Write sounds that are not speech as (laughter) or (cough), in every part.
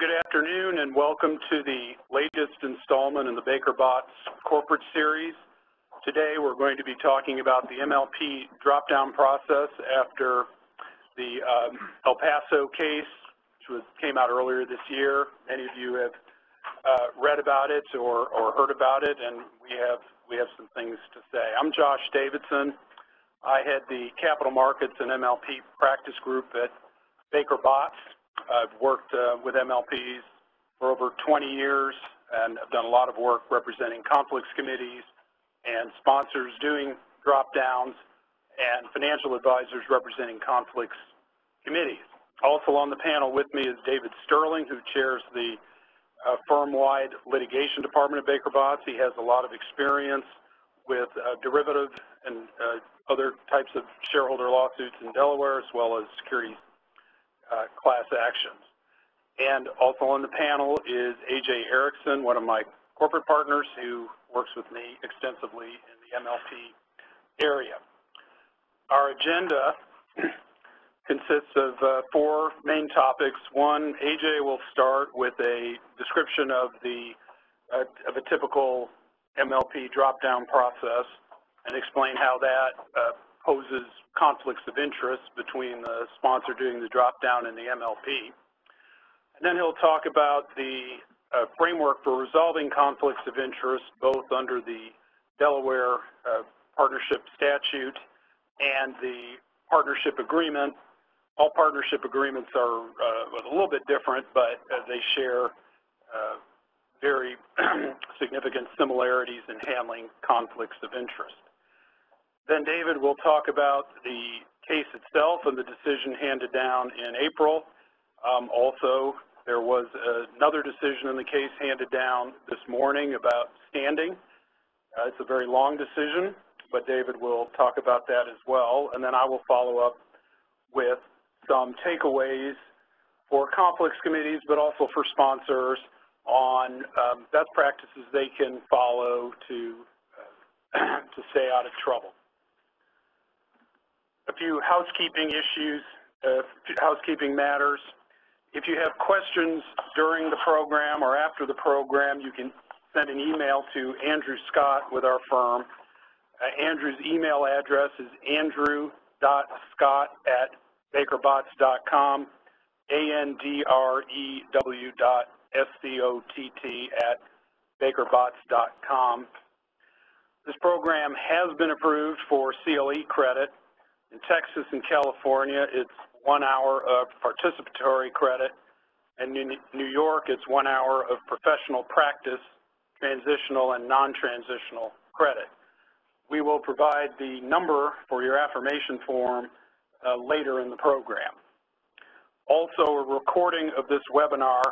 Good afternoon and welcome to the latest installment in the Baker Botts corporate series. Today we're going to be talking about the MLP drop-down process after the um, El Paso case, which was, came out earlier this year. Many of you have uh, read about it or, or heard about it, and we have we have some things to say. I'm Josh Davidson. I head the capital markets and MLP practice group at Baker Botts. I've worked uh, with MLPs for over 20 years and I've done a lot of work representing conflicts committees and sponsors doing drop downs and financial advisors representing conflicts committees. Also on the panel with me is David Sterling, who chairs the uh, firm-wide litigation department at Baker Botts. He has a lot of experience with uh, derivative and uh, other types of shareholder lawsuits in Delaware, as well as securities class actions. And also on the panel is AJ Ericksen, one of my corporate partners who works with me extensively in the MLP area. Our agenda (clears throat) consists of uh, four main topics. One, AJ will start with a description of the uh, of a typical MLP drop-down process and explain how that uh, poses conflicts of interest between the sponsor doing the drop-down and the MLP. And then he'll talk about the uh, framework for resolving conflicts of interest, both under the Delaware uh, partnership statute and the partnership agreement. All partnership agreements are uh, a little bit different, but uh, they share uh, very (clears throat) significant similarities in handling conflicts of interest. Then David will talk about the case itself and the decision handed down in April. Um, also, there was another decision in the case handed down this morning about standing. Uh, it's a very long decision, but David will talk about that as well. And then I will follow up with some takeaways for conflicts committees, but also for sponsors on um, best practices they can follow to, uh, (clears throat) to stay out of trouble. A few housekeeping issues, uh, housekeeping matters. If you have questions during the program or after the program, you can send an email to Andrew Scott with our firm. Uh, Andrew's email address is andrew.scott at bakerbotts.com, A-N-D-R-E-W dot S-C-O-T-T at bakerbotts.com. This program has been approved for CLE credit. In Texas and California, it's one hour of participatory credit. And in New York, it's one hour of professional practice, transitional and non-transitional credit. We will provide the number for your affirmation form uh, later in the program. Also, a recording of this webinar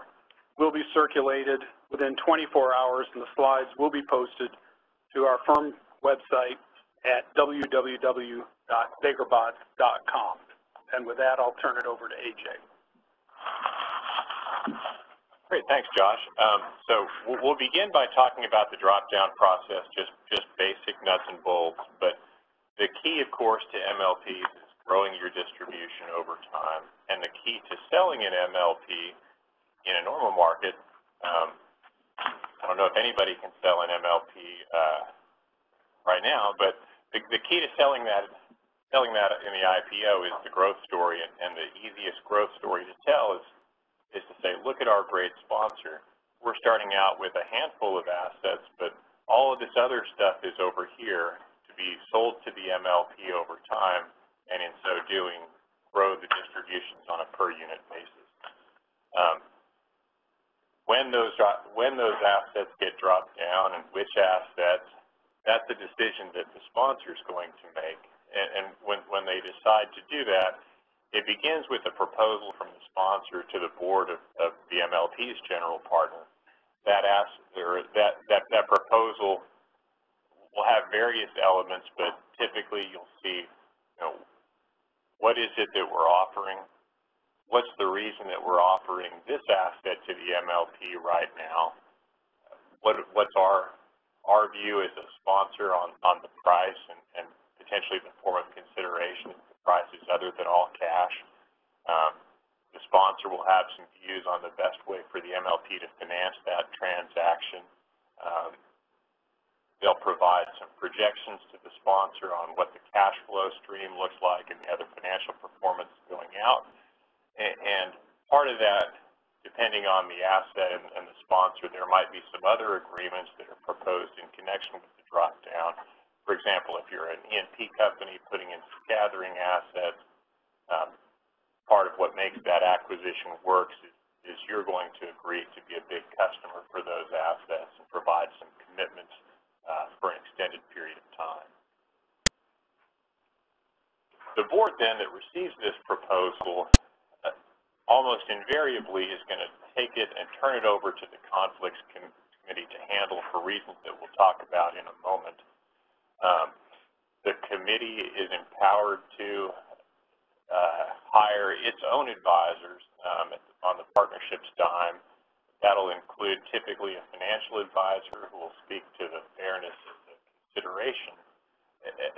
will be circulated within 24 hours and the slides will be posted to our firm website at www.bakerbotts.com. And with that, I'll turn it over to AJ. Great, thanks, Josh. Um, so we'll begin by talking about the drop-down process, just, just basic nuts and bolts. But the key, of course, to MLPs is growing your distribution over time. And the key to selling an MLP in a normal market, um, I don't know if anybody can sell an MLP uh, right now, but the, the key to selling that selling that in the IPO is the growth story, and, and the easiest growth story to tell is is to say, look at our great sponsor. We're starting out with a handful of assets, but all of this other stuff is over here to be sold to the MLP over time, and in so doing, grow the distributions on a per unit basis. Um, when those when those assets get dropped down and which assets, that's a decision that the sponsor is going to make. And, and when when they decide to do that, it begins with a proposal from the sponsor to the board of, of the MLP's general partner. That asks, or that that that proposal will have various elements, but typically you'll see, you know, what is it that we're offering? what's the reason that we're offering this asset to the MLP right now? What, what's our our view as a sponsor on, on the price and, and potentially the form of consideration is other than all cash? Um, the sponsor will have some views on the best way for the MLP to finance that transaction. Um, they'll provide some projections to the sponsor on what the cash flow stream looks like and the other financial performance going out. And, and part of that, depending on the asset and, and the sponsor, there might be some other agreements that are proposed in connection with the drop down. For example, if you're an E&P company putting in gathering assets, um, part of what makes that acquisition works is, is you're going to agree to be a big customer for those assets and provide some commitments uh, for an extended period of time. The board then that receives this proposal uh, almost invariably is going to take it and turn it over to the conflicts com committee to handle for reasons that we'll talk about in a moment. Um, the committee is empowered to uh, hire its own advisors um, on the partnership's dime. That'll include typically a financial advisor who will speak to the fairness of the consideration,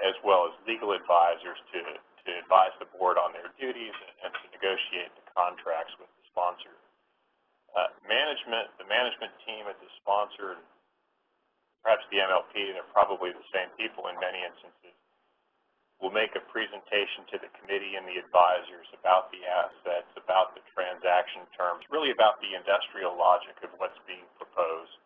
as well as legal advisors to, to advise the board on their duties and to negotiate the contracts with the sponsor. Uh, management, the management team at the sponsor perhaps the MLP, and they're probably the same people in many instances, will make a presentation to the committee and the advisors about the assets, about the transaction terms, really about the industrial logic of what's being proposed.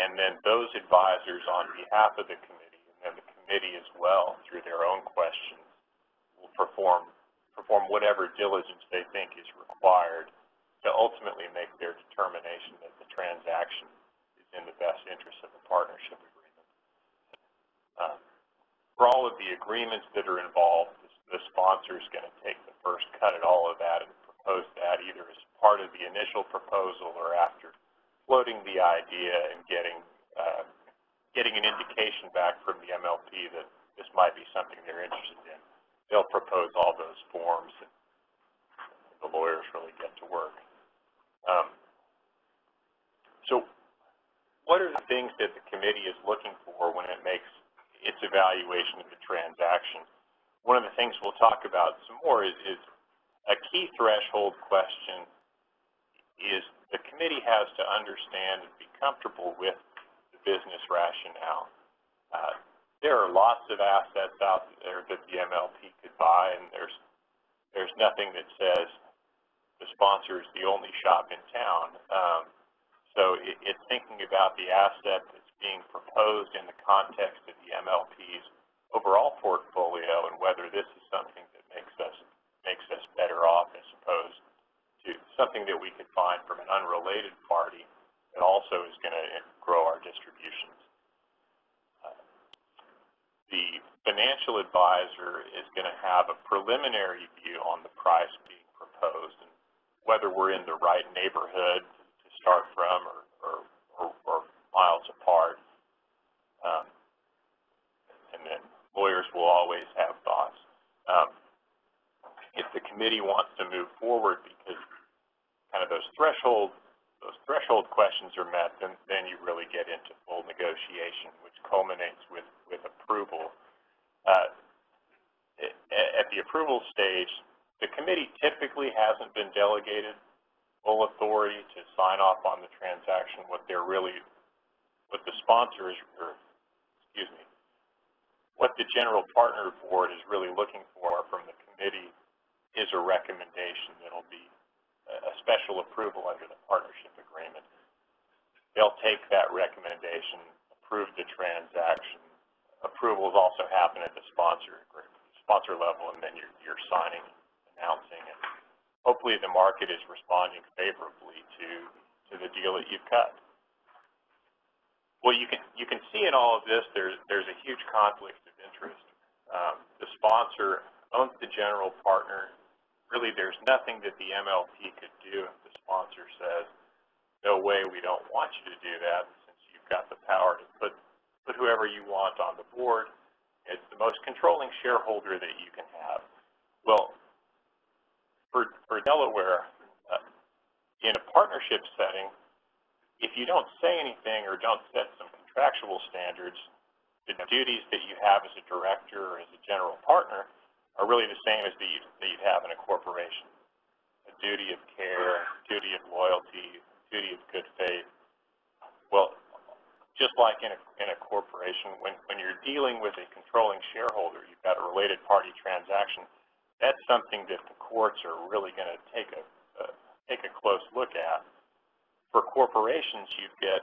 And then those advisors on behalf of the committee, and then the committee as well, through their own questions, will perform, perform whatever diligence they think is required to ultimately make their determination that the transaction in the best interest of the partnership agreement. Uh, for all of the agreements that are involved, the, the sponsor is going to take the first cut at all of that and propose that either as part of the initial proposal or after floating the idea and getting uh, getting an indication back from the MLP that this might be something they're interested in. They'll propose all those forms and the lawyers really get to work. Um, so what are the things that the committee is looking for when it makes its evaluation of the transaction? One of the things we'll talk about some more is, is a key threshold question is the committee has to understand and be comfortable with the business rationale. Uh, there are lots of assets out there that the MLP could buy, and there's there's nothing that says the sponsor is the only shop in town. Um, so it, it's thinking about the asset that's being proposed in the context of the MLP's overall portfolio and whether this is something that makes us makes us better off as opposed to something that we could find from an unrelated party that also is going to grow our distributions. Uh, the financial advisor is going to have a preliminary view on the price being proposed and whether we're in the right neighborhood start from or, or, or, or miles apart. Um, and then lawyers will always have thoughts. Um, if the committee wants to move forward because kind of those threshold those threshold questions are met, then, then you really get into full negotiation, which culminates with, with approval. Uh, at the approval stage, the committee typically hasn't been delegated full authority to sign off on the transaction. What they're really, what the sponsor is, or excuse me, what the general partner board is really looking for from the committee is a recommendation that'll be a special approval under the partnership agreement. They'll take that recommendation, approve the transaction. Approvals also happen at the sponsor sponsor level, and then you're, you're signing, announcing, and hopefully the market is responding favorably deal that you've cut. Well, you can, you can see in all of this there's, there's a huge conflict of interest. Um, the sponsor owns the general partner. Really, there's nothing that the MLP could do if the sponsor says, no way, we don't want you to do that since you've got the power to put, put whoever you want on the board. It's the most controlling shareholder that you can have. Well, for, for Delaware, uh, in a partnership setting, if you don't say anything or don't set some contractual standards, the duties that you have as a director or as a general partner are really the same as the, that you'd have in a corporation. A duty of care, duty of loyalty, duty of good faith. Well, just like in a, in a corporation, when, when you're dealing with a controlling shareholder, you've got a related party transaction, that's something that the courts are really going to take a, uh, take a close look at. Corporations, you get,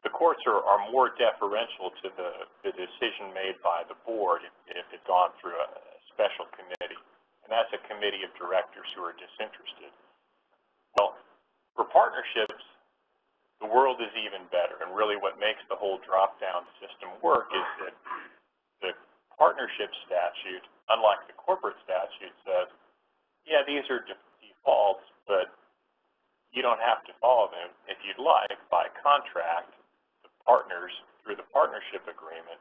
the courts are, are more deferential to the, the decision made by the board if, if it's gone through a, a special committee. And that's a committee of directors who are disinterested. Well, for partnerships, the world is even better. And really what makes the whole drop-down system work is that the partnership statute, unlike the corporate statute, says, yeah, these are defaults, but you don't have to follow them. If you'd like, by contract, the partners, through the partnership agreement,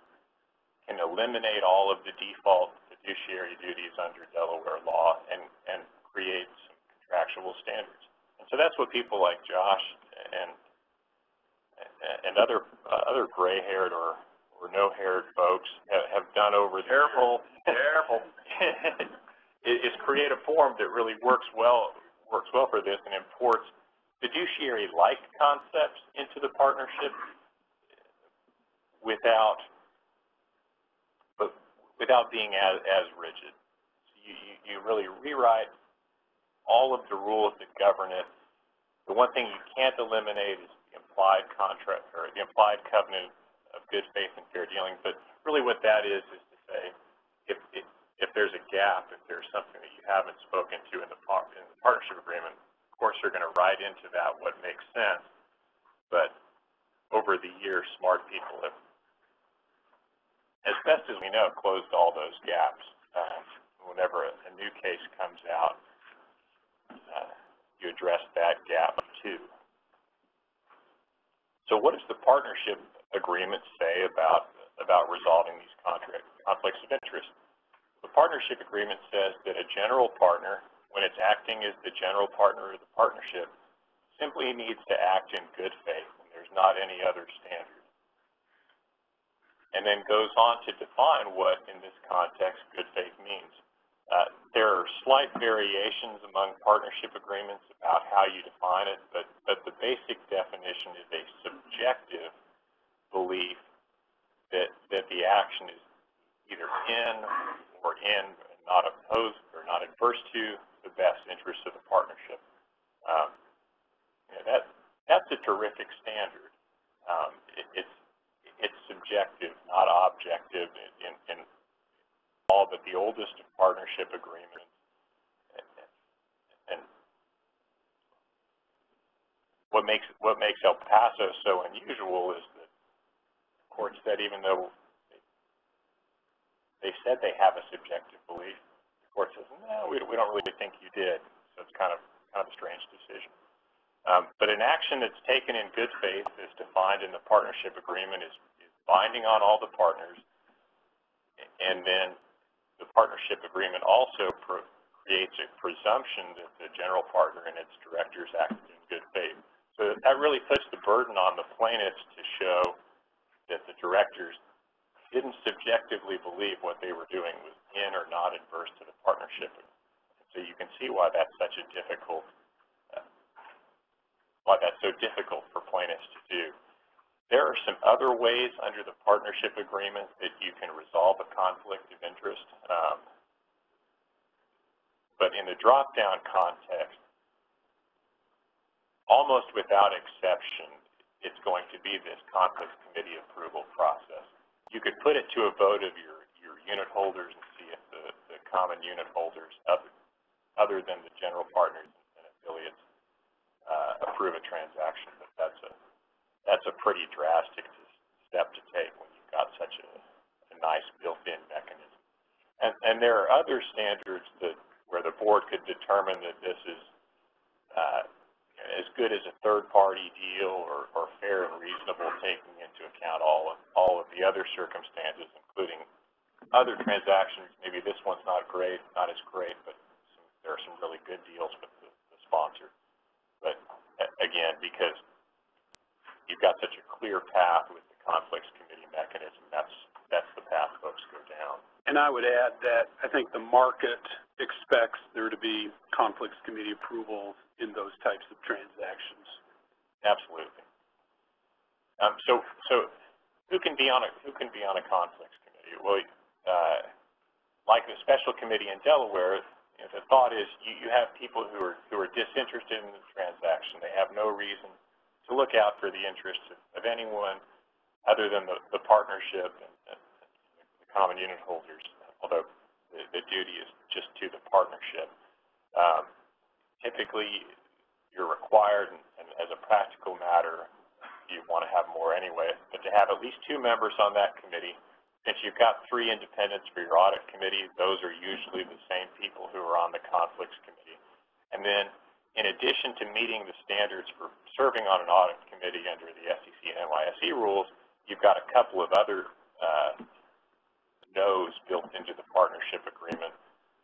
can eliminate all of the default fiduciary duties under Delaware law and, and create some contractual standards. And so that's what people like Josh and and other uh, other gray-haired or or no-haired folks have, have done over the Careful, careful. (laughs) is create a form that really works well works well for this and imports fiduciary-like concepts into the partnership without but without being as as rigid. So you, you you really rewrite all of the rules that govern it. The one thing you can't eliminate is the implied contract or the implied covenant of good faith and fair dealing. But really what that is is to say if, if, if there's a gap, if there's something that you haven't spoken to in the, in the partnership agreement, course you're going to write into that what makes sense. But over the years, smart people have, as best as we know, closed all those gaps. Um, whenever a, a new case comes out, uh, you address that gap too. So what does the partnership agreement say about, about resolving these conflicts of interest? The partnership agreement says that a general partner, when it's acting as the general partner of the partnership, simply needs to act in good faith, and there's not any other standard. And then goes on to define what, in this context, good faith means. Uh, there are slight variations among partnership agreements about how you define it, but, but the basic definition is a subjective belief that, that the action is either in or in, not opposed or not adverse to the best interests of the partnership. Um, you know, that, that's a terrific standard. Um, it, it's, it's subjective, not objective in, in, all but the oldest of partnership agreements. And what makes what makes El Paso so unusual is that the court said even though they said they have a subjective belief, court says, no, we, we don't really think you did. So it's kind of kind of a strange decision. Um, but an action that's taken in good faith is defined in the partnership agreement is, is binding on all the partners, and then the partnership agreement also creates a presumption that the general partner and its directors acted in good faith. So that really puts the burden on the plaintiffs to show that the directors didn't subjectively believe what they were doing was in or not adverse to the partnership. So you can see why that's such a difficult, uh, why that's so difficult for plaintiffs to do. There are some other ways under the partnership agreement that you can resolve a conflict of interest. Um, but in the drop-down context, almost without exception, it's going to be this conflict committee approval process. You could put it to a vote of your, your unit holders and see if the, the common unit holders, other, other than the general partners and affiliates, uh, approve a transaction. But that's a that's a pretty drastic step to take when you've got such a, a nice built-in mechanism. And, and there are other standards that where the board could determine that this is uh, as good as a third-party deal or, or fair and reasonable, taking into account all of all of the other circumstances, including other transactions. Maybe this one's not great, not as great, but some, there are some really good deals with the, the sponsor. But again, because you've got such a clear path with the conflicts committee mechanism. That's that's the path folks go down. And I would add that I think the market expects there to be conflicts committee approvals in those types of transactions. Absolutely. Um, so, so who can be on a who can be on a conflicts committee? Well, uh, like the special committee in Delaware, you know, the thought is you, you have people who are who are disinterested in the transaction. They have no reason to look out for the interests of, of anyone other than the, the partnership and, common unit holders. Although the, the duty is just to the partnership. Um, typically, you're required, and, and as a practical matter, you want to have more anyway, but to have at least two members on that committee. Since you've got three independents for your audit committee, those are usually the same people who are on the conflicts committee. And then, in addition to meeting the standards for serving on an audit committee under the SEC and NYSE rules, you've got a couple of other uh, no's built into the partnership agreement.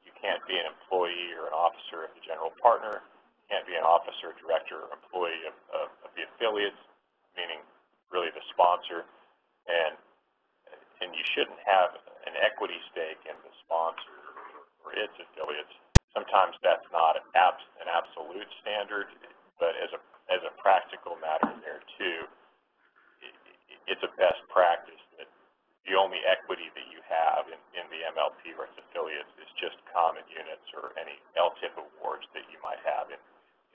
You can't be an employee or an officer of the general partner. Can't be an officer, director, or employee of, of, of the affiliates meaning really the sponsor, and and you shouldn't have an equity stake in the sponsor or its affiliates. Sometimes that's not an, abs an absolute standard, but as a as a practical matter there too, it, it's a best practice the only equity that you have in, in the MLP or its affiliates is just common units or any LTIP awards that you might have in,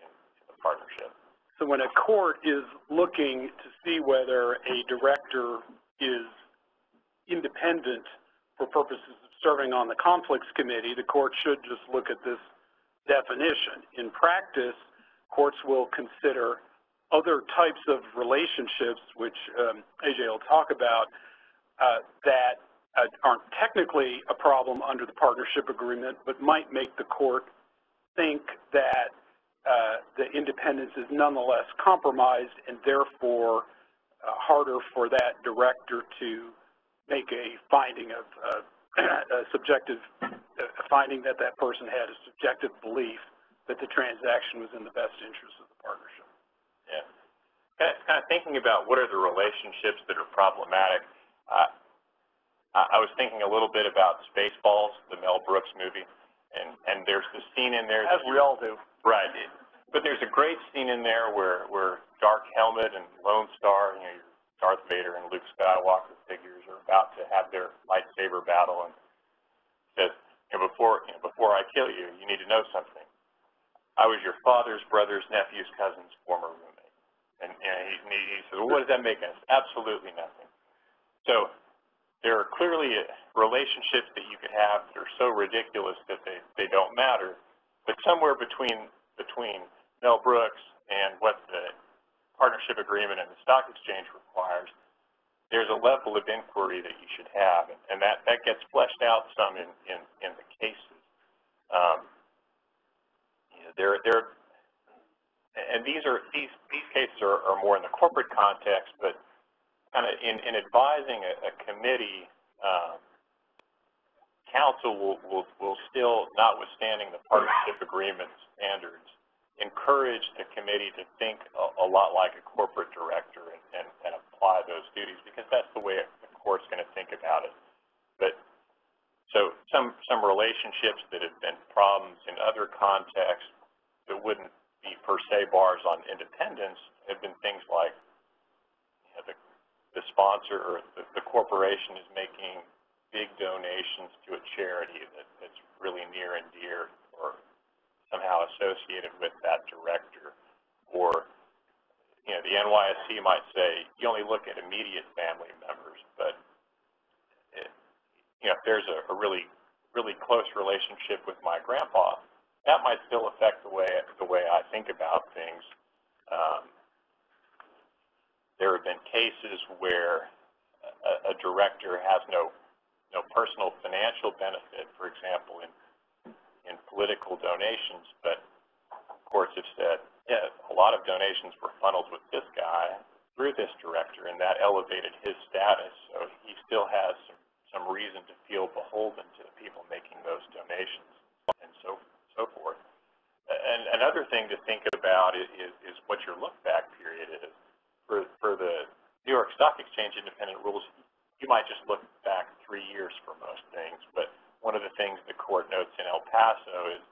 in, in the partnership. So when a court is looking to see whether a director is independent for purposes of serving on the conflicts committee, the court should just look at this definition. In practice, courts will consider other types of relationships, which um, AJ will talk about, that uh, aren't technically a problem under the partnership agreement, but might make the court think that uh, the independence is nonetheless compromised and therefore uh, harder for that director to make a finding of uh, (clears throat) a subjective finding that that person had a subjective belief that the transaction was in the best interest of the partnership. Yeah. Kind of, kind of thinking about what are the relationships that are problematic. Uh, I was thinking a little bit about Spaceballs, the Mel Brooks movie, and and there's the scene in there. As we all do. Right. But there's a great scene in there where, where Dark Helmet and Lone Star, you know, Darth Vader and Luke Skywalker figures are about to have their lightsaber battle and says, you know, before, you know, before I kill you, you need to know something. I was your father's brother's nephew's cousin's former roommate. And, and he, and he says, well, what does that make us? Absolutely nothing. So there are clearly relationships that you could have that are so ridiculous that they, they don't matter. But somewhere between between Mel Brooks and what the partnership agreement and the stock exchange requires, there's a level of inquiry that you should have, and that, that gets fleshed out some in, in, in the cases. Um, you know, there, there, and these are these these cases are, are more in the corporate context, but kind of in, in advising a, a committee, um, counsel will, will, will still, notwithstanding the partnership agreement standards, encourage the committee to think a, a lot like a corporate director and, and, and apply those duties because that's the way the court's going to think about it. But so some some relationships that have been problems in other contexts that wouldn't be per se bars on independence have been things like the sponsor or the, the corporation is making big donations to a charity that, that's really near and dear or somehow associated with that director. Or, you know, the NYSE might say, you only look at immediate family members, but, it, you know, if there's a, a really, really close relationship with my grandpa, that might still affect the way, the way I think about things. Um, there have been cases where a, a director has no no personal financial benefit, for example, in in political donations, but courts have said, yeah, a lot of donations were funneled with this guy through this director, and that elevated his status, so he still has some, some reason to feel beholden to the people making those donations, and so so forth. And another thing to think about is, is, is what your look-back period is. For, for the New York Stock Exchange independent rules, you might just look back three years for most things, but one of the things the court notes in El Paso is,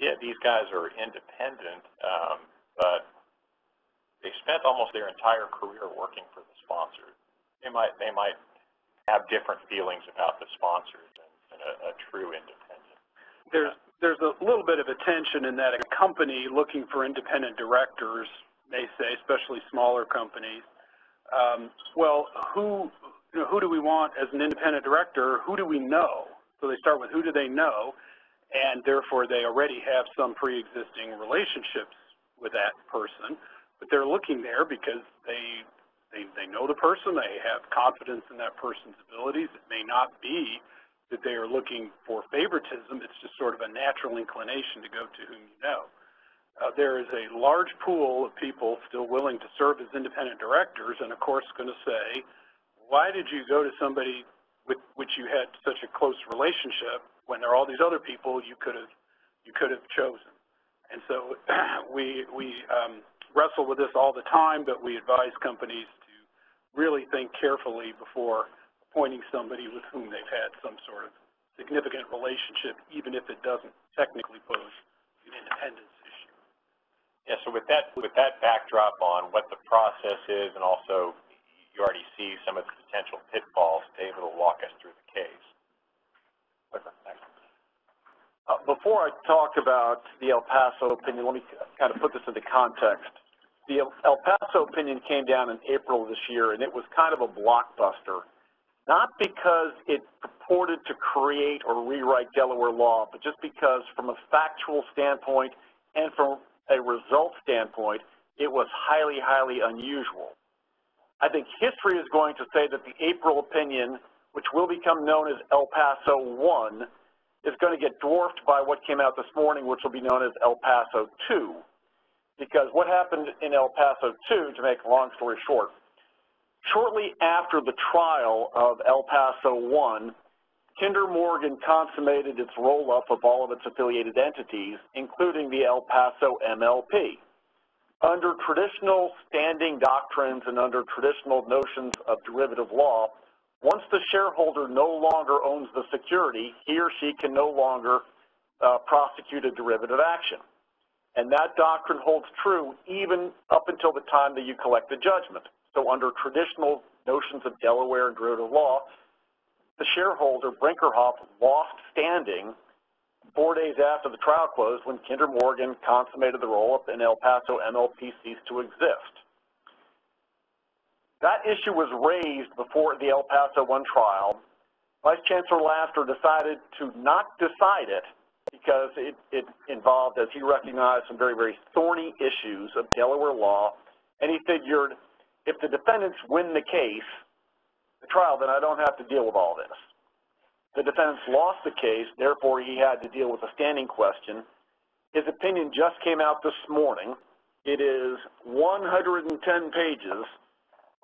yeah, these guys are independent, um, but they spent almost their entire career working for the sponsors. They might they might have different feelings about the sponsors than, than a, a true independent. There's there's a little bit of a tension in that a company looking for independent directors may say, especially smaller companies, um, well, who you know, who do we want as an independent director? Who do we know? So they start with who do they know, and therefore they already have some pre-existing relationships with that person, but they're looking there because they, they, they know the person, they have confidence in that person's abilities. It may not be that they are looking for favoritism, it's just sort of a natural inclination to go to whom you know. Uh, there is a large pool of people still willing to serve as independent directors and of course going to say, why did you go to somebody with which you had such a close relationship when there are all these other people you could have you could have chosen? And so (clears throat) we we um, wrestle with this all the time, but we advise companies to really think carefully before appointing somebody with whom they've had some sort of significant relationship, even if it doesn't technically pose an independence. Yeah, so with that with that backdrop on what the process is and also you already see some of the potential pitfalls. David will walk us through the case. Uh, before I talk about the El Paso opinion, let me kind of put this into context. The El Paso opinion came down in April of this year, and it was kind of a blockbuster, not because it purported to create or rewrite Delaware law, but just because from a factual standpoint and from a result standpoint, it was highly, highly unusual. I think history is going to say that the April opinion, which will become known as El Paso 1, is going to get dwarfed by what came out this morning, which will be known as El Paso 2. Because what happened in El Paso 2, to make a long story short, shortly after the trial of El Paso 1, Kinder Morgan consummated its roll-up of all of its affiliated entities, including the El Paso MLP under traditional standing doctrines and under traditional notions of derivative law, once the shareholder no longer owns the security, he or she can no longer uh, prosecute a derivative action. And that doctrine holds true even up until the time that you collect the judgment. So under traditional notions of Delaware and derivative law, the shareholder, Brinckerhoff, lost standing four days after the trial closed when Kinder Morgan consummated the roll-up and El Paso MLP ceased to exist. That issue was raised before the El Paso 1 trial. Vice Chancellor Laster decided to not decide it because it, it involved, as he recognized, some very, very thorny issues of Delaware law, and he figured if the defendants win the case, the trial, then I don't have to deal with all this. The defendants lost the case, therefore he had to deal with a standing question. His opinion just came out this morning. It is 110 pages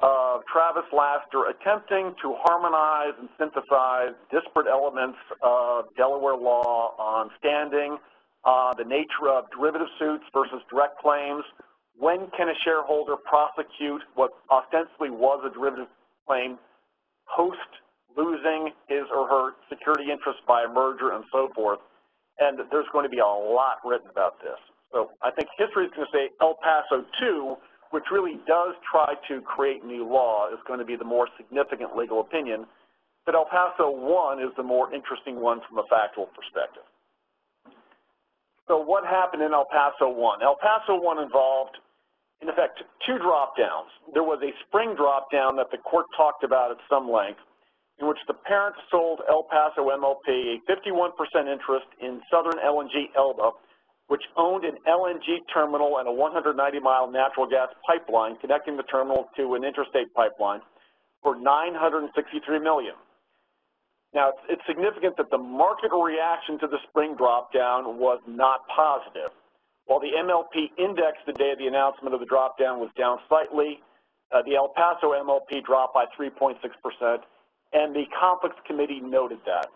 of Travis Laster attempting to harmonize and synthesize disparate elements of Delaware law on standing, uh, the nature of derivative suits versus direct claims, when can a shareholder prosecute what ostensibly was a derivative claim post losing his or her security interest by a merger and so forth. And there's going to be a lot written about this. So I think history is going to say El Paso 2, which really does try to create new law, is going to be the more significant legal opinion. But El Paso 1 is the more interesting one from a factual perspective. So what happened in El Paso 1? El Paso 1 involved, in effect, two drop-downs. There was a spring drop-down that the court talked about at some length, in which the parent sold El Paso MLP a 51% interest in Southern LNG Elba, which owned an LNG terminal and a 190-mile natural gas pipeline connecting the terminal to an interstate pipeline for 963 million. Now, it's significant that the market reaction to the spring drop-down was not positive. While the MLP index the day of the announcement of the drop-down was down slightly, uh, the El Paso MLP dropped by 3.6 percent, and the conflicts committee noted that.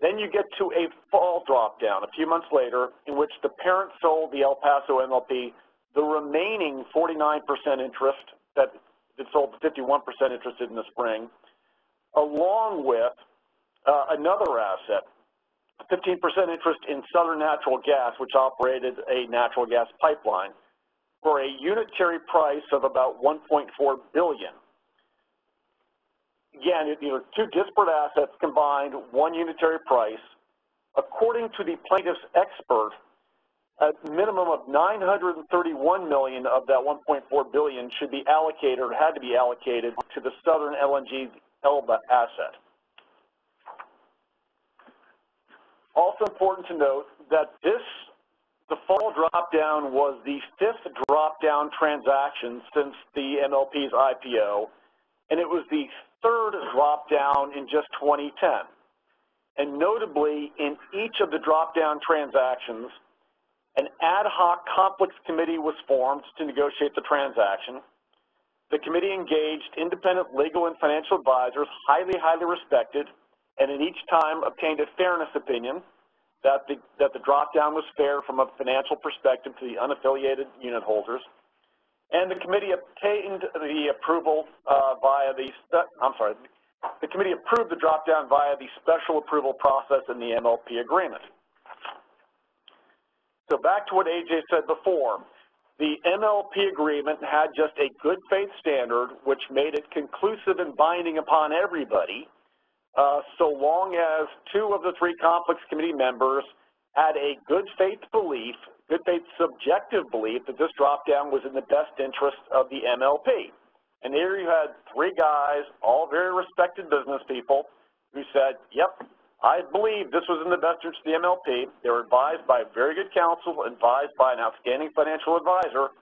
Then you get to a fall drop down a few months later in which the parent sold the El Paso MLP the remaining 49% interest that it sold the 51% interest in the spring, along with uh, another asset, 15% interest in Southern Natural Gas, which operated a natural gas pipeline, for a unitary price of about 1.4 billion. Again, you know, two disparate assets combined, one unitary price. According to the plaintiff's expert, a minimum of 931 million of that 1.4 billion should be allocated or had to be allocated to the Southern LNG Elba asset. Also important to note that this the fall drop-down was the fifth drop-down transaction since the MLP's IPO, and it was the third drop-down in just 2010. And notably, in each of the drop-down transactions, an ad hoc conflicts committee was formed to negotiate the transaction. The committee engaged independent legal and financial advisors, highly, highly respected, and in each time obtained a fairness opinion that the, that the drop-down was fair from a financial perspective to the unaffiliated unit holders. And the committee obtained the approval uh, via the, I'm sorry, the committee approved the drop-down via the special approval process in the MLP agreement. So back to what AJ said before, the MLP agreement had just a good faith standard which made it conclusive and binding upon everybody so long as two of the three conflicts committee members had a good faith belief, good faith subjective belief that this drop down was in the best interest of the MLP. And here you had three guys, all very respected business people, who said, yep, I believe this was in the best interest of the MLP. They were advised by very good counsel, advised by an outstanding financial advisor,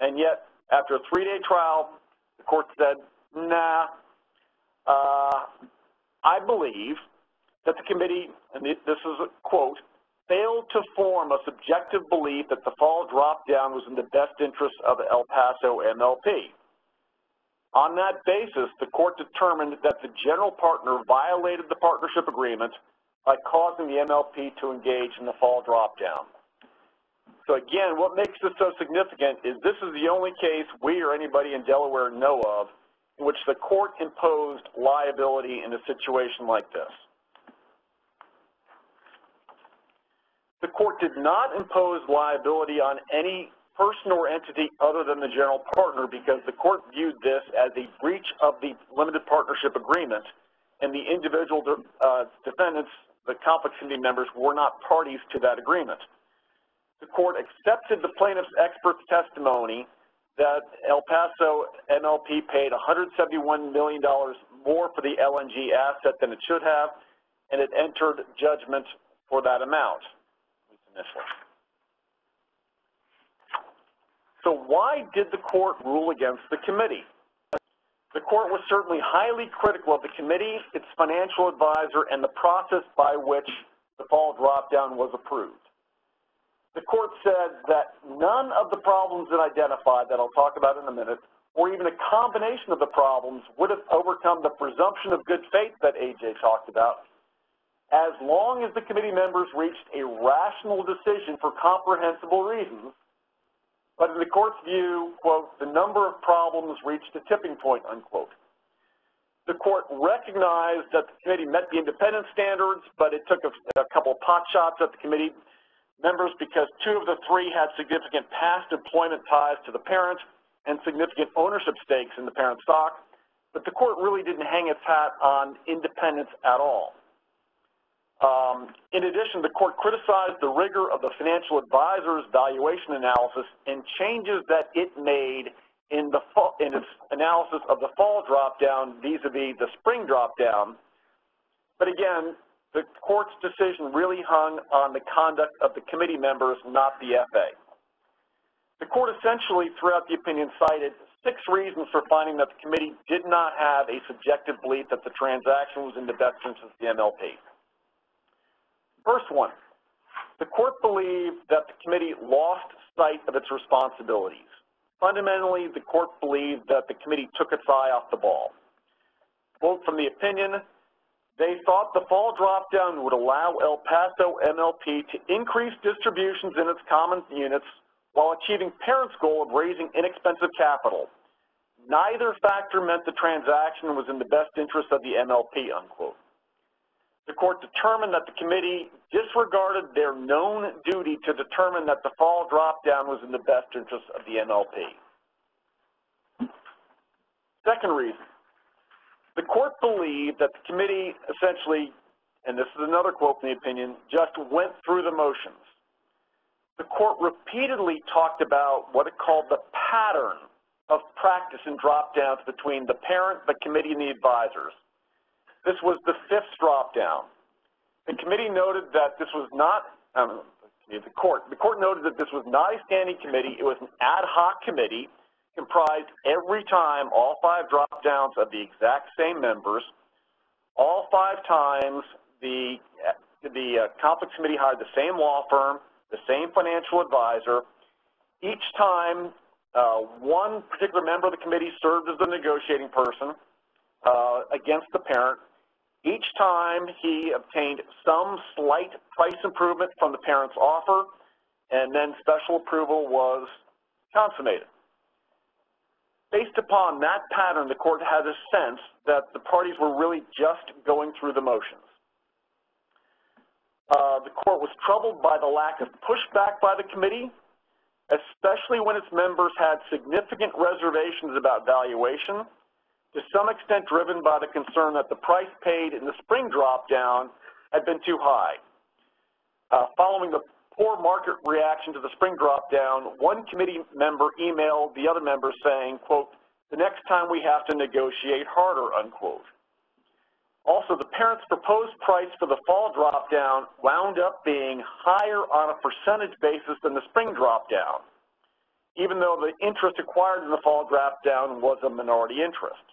and yet, after a three-day trial, the court said, nah, uh, Uh, I believe that the committee, and this is a quote, failed to form a subjective belief that the fall drop-down was in the best interest of the El Paso MLP. On that basis, the court determined that the general partner violated the partnership agreement by causing the MLP to engage in the fall drop-down. So again, what makes this so significant is this is the only case we or anybody in Delaware know of which the court imposed liability in a situation like this. The court did not impose liability on any person or entity other than the general partner because the court viewed this as a breach of the limited partnership agreement and the individual uh, defendants, the conflict committee members, were not parties to that agreement. The court accepted the plaintiff's expert's testimony that El Paso MLP paid $171 million more for the LNG asset than it should have, and it entered judgment for that amount. So why did the court rule against the committee? The court was certainly highly critical of the committee, its financial advisor, and the process by which the fall drop-down was approved the court said that none of the problems it identified that I'll talk about in a minute, or even a combination of the problems, would have overcome the presumption of good faith that AJ talked about, as long as the committee members reached a rational decision for comprehensible reasons. But in the court's view, quote, the number of problems reached a tipping point, unquote. The court recognized that the committee met the independence standards, but it took a, a couple pot shots at the committee members because two of the three had significant past employment ties to the parent and significant ownership stakes in the parent stock, but the court really didn't hang its hat on independence at all. Um, in addition, the court criticized the rigor of the financial advisor's valuation analysis and changes that it made in, the in its analysis of the fall drop-down vis-a-vis the spring drop-down. But again, the court's decision really hung on the conduct of the committee members, not the FA. The court essentially, throughout the opinion, cited six reasons for finding that the committee did not have a subjective belief that the transaction was in the best interest of the MLP. First one, the court believed that the committee lost sight of its responsibilities. Fundamentally, the court believed that the committee took its eye off the ball. Quote from the opinion, they thought the fall drop-down would allow El Paso MLP to increase distributions in its common units while achieving parent's goal of raising inexpensive capital. Neither factor meant the transaction was in the best interest of the MLP, unquote. the court determined that the committee disregarded their known duty to determine that the fall drop-down was in the best interest of the MLP. Second reason, the court believed that the committee essentially, and this is another quote from the opinion, just went through the motions. The court repeatedly talked about what it called the pattern of practice in drop-downs between the parent, the committee, and the advisors. This was the fifth drop-down. The committee noted that this was not, um, the court, the court noted that this was not a standing committee, it was an ad hoc committee comprised every time all five drop-downs of the exact same members. All five times the, the uh, conflicts committee hired the same law firm, the same financial advisor. Each time, uh, one particular member of the committee served as the negotiating person uh, against the parent. Each time, he obtained some slight price improvement from the parent's offer, and then special approval was consummated. Based upon that pattern, the court had a sense that the parties were really just going through the motions. Uh, the court was troubled by the lack of pushback by the committee, especially when its members had significant reservations about valuation, to some extent driven by the concern that the price paid in the spring drop-down had been too high. Uh, following the poor market reaction to the spring drop-down, one committee member emailed the other members saying, quote, the next time we have to negotiate harder, unquote. Also, the parent's proposed price for the fall drop-down wound up being higher on a percentage basis than the spring drop-down, even though the interest acquired in the fall drop-down was a minority interest.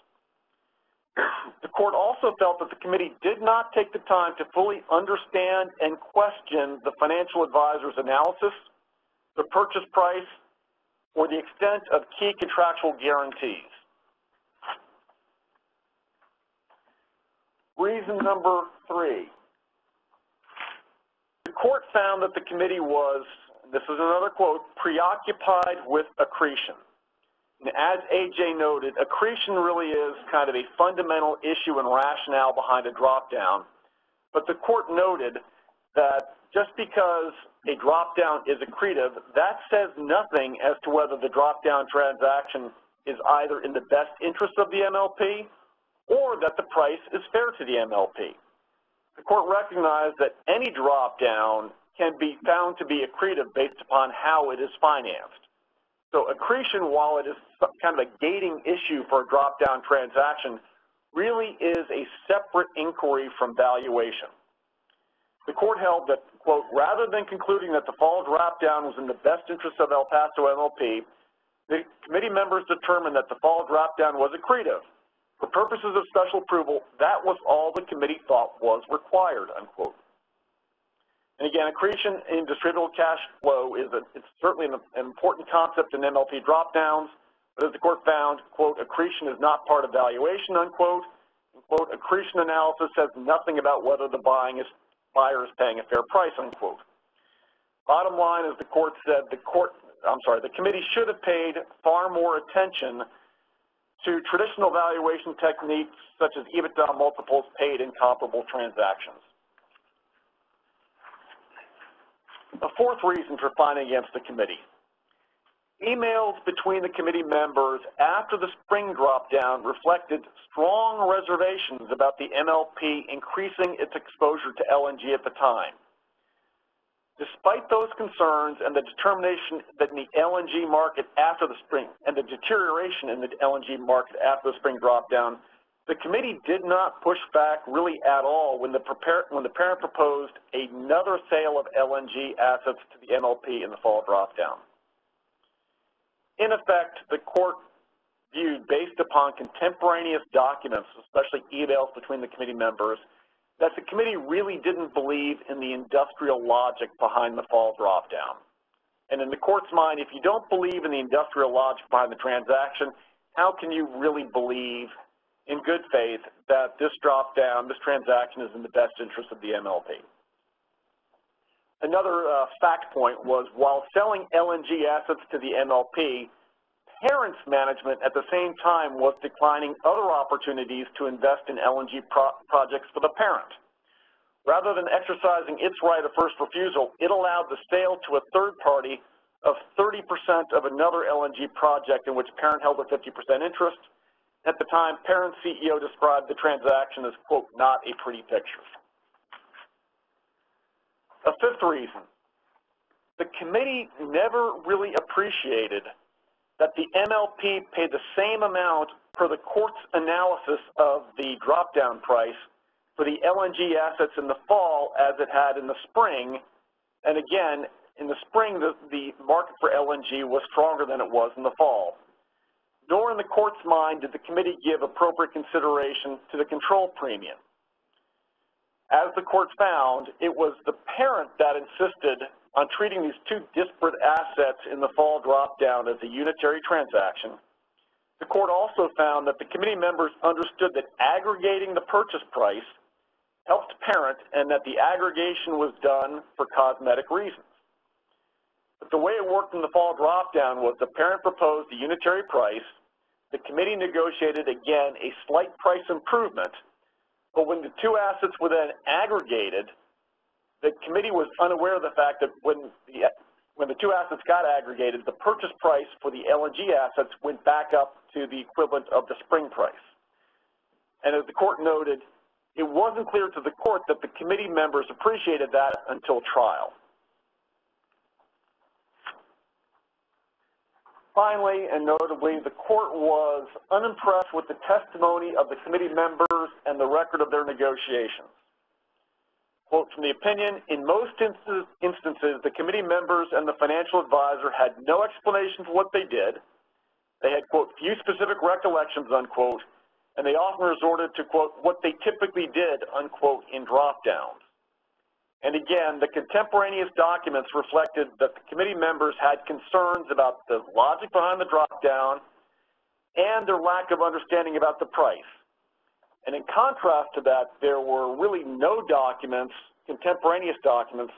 The court also felt that the committee did not take the time to fully understand and question the financial advisor's analysis, the purchase price, or the extent of key contractual guarantees. Reason number three. The court found that the committee was, this is another quote, preoccupied with accretion. As AJ noted, accretion really is kind of a fundamental issue and rationale behind a drop-down. But the court noted that just because a drop-down is accretive, that says nothing as to whether the drop-down transaction is either in the best interest of the MLP or that the price is fair to the MLP. The court recognized that any drop-down can be found to be accretive based upon how it is financed. So accretion, while it is kind of a gating issue for a drop-down transaction, really is a separate inquiry from valuation. The court held that, quote, rather than concluding that the fall drop-down was in the best interest of El Paso MLP, the committee members determined that the fall drop-down was accretive. For purposes of special approval, that was all the committee thought was required, unquote. And again, accretion in distributable cash flow is a, it's certainly an, an important concept in MLP drop-downs, but as the court found, quote, accretion is not part of valuation, unquote. And, quote, accretion analysis says nothing about whether the buying is, buyer is paying a fair price, unquote. Bottom line, as the court said, the court, I'm sorry, the committee should have paid far more attention to traditional valuation techniques such as EBITDA multiples paid in comparable transactions. A fourth reason for finding against the committee. Emails between the committee members after the spring drop-down reflected strong reservations about the MLP increasing its exposure to LNG at the time. Despite those concerns and the determination that in the LNG market after the spring and the deterioration in the LNG market after the spring drop-down, the committee did not push back really at all when the, prepare, when the parent proposed another sale of LNG assets to the MLP in the fall drop-down. In effect, the court viewed, based upon contemporaneous documents, especially emails between the committee members, that the committee really didn't believe in the industrial logic behind the fall drop-down. And in the court's mind, if you don't believe in the industrial logic behind the transaction, how can you really believe in good faith that this drop down, this transaction is in the best interest of the MLP. Another uh, fact point was while selling LNG assets to the MLP, parents management at the same time was declining other opportunities to invest in LNG pro projects for the parent. Rather than exercising its right of first refusal, it allowed the sale to a third party of 30% of another LNG project in which Parent held a 50% interest. At the time, Parent CEO described the transaction as, quote, not a pretty picture. A fifth reason, the committee never really appreciated that the MLP paid the same amount per the court's analysis of the drop-down price for the LNG assets in the fall as it had in the spring. And again, in the spring, the, the market for LNG was stronger than it was in the fall. Nor in the court's mind did the committee give appropriate consideration to the control premium. As the court found, it was the parent that insisted on treating these two disparate assets in the fall drop-down as a unitary transaction. The court also found that the committee members understood that aggregating the purchase price helped parent and that the aggregation was done for cosmetic reasons. But the way it worked in the fall drop-down was the parent proposed a unitary price, the committee negotiated, again, a slight price improvement, but when the two assets were then aggregated, the committee was unaware of the fact that when the, when the two assets got aggregated, the purchase price for the LNG assets went back up to the equivalent of the spring price. And as the court noted, it wasn't clear to the court that the committee members appreciated that until trial. Finally, and notably, the court was unimpressed with the testimony of the committee members and the record of their negotiations. Quote from the opinion, in most instances, the committee members and the financial advisor had no explanation for what they did. They had, quote, few specific recollections, unquote, and they often resorted to, quote, what they typically did, unquote, in drop-downs. And again, the contemporaneous documents reflected that the committee members had concerns about the logic behind the drop-down and their lack of understanding about the price. And in contrast to that, there were really no documents, contemporaneous documents,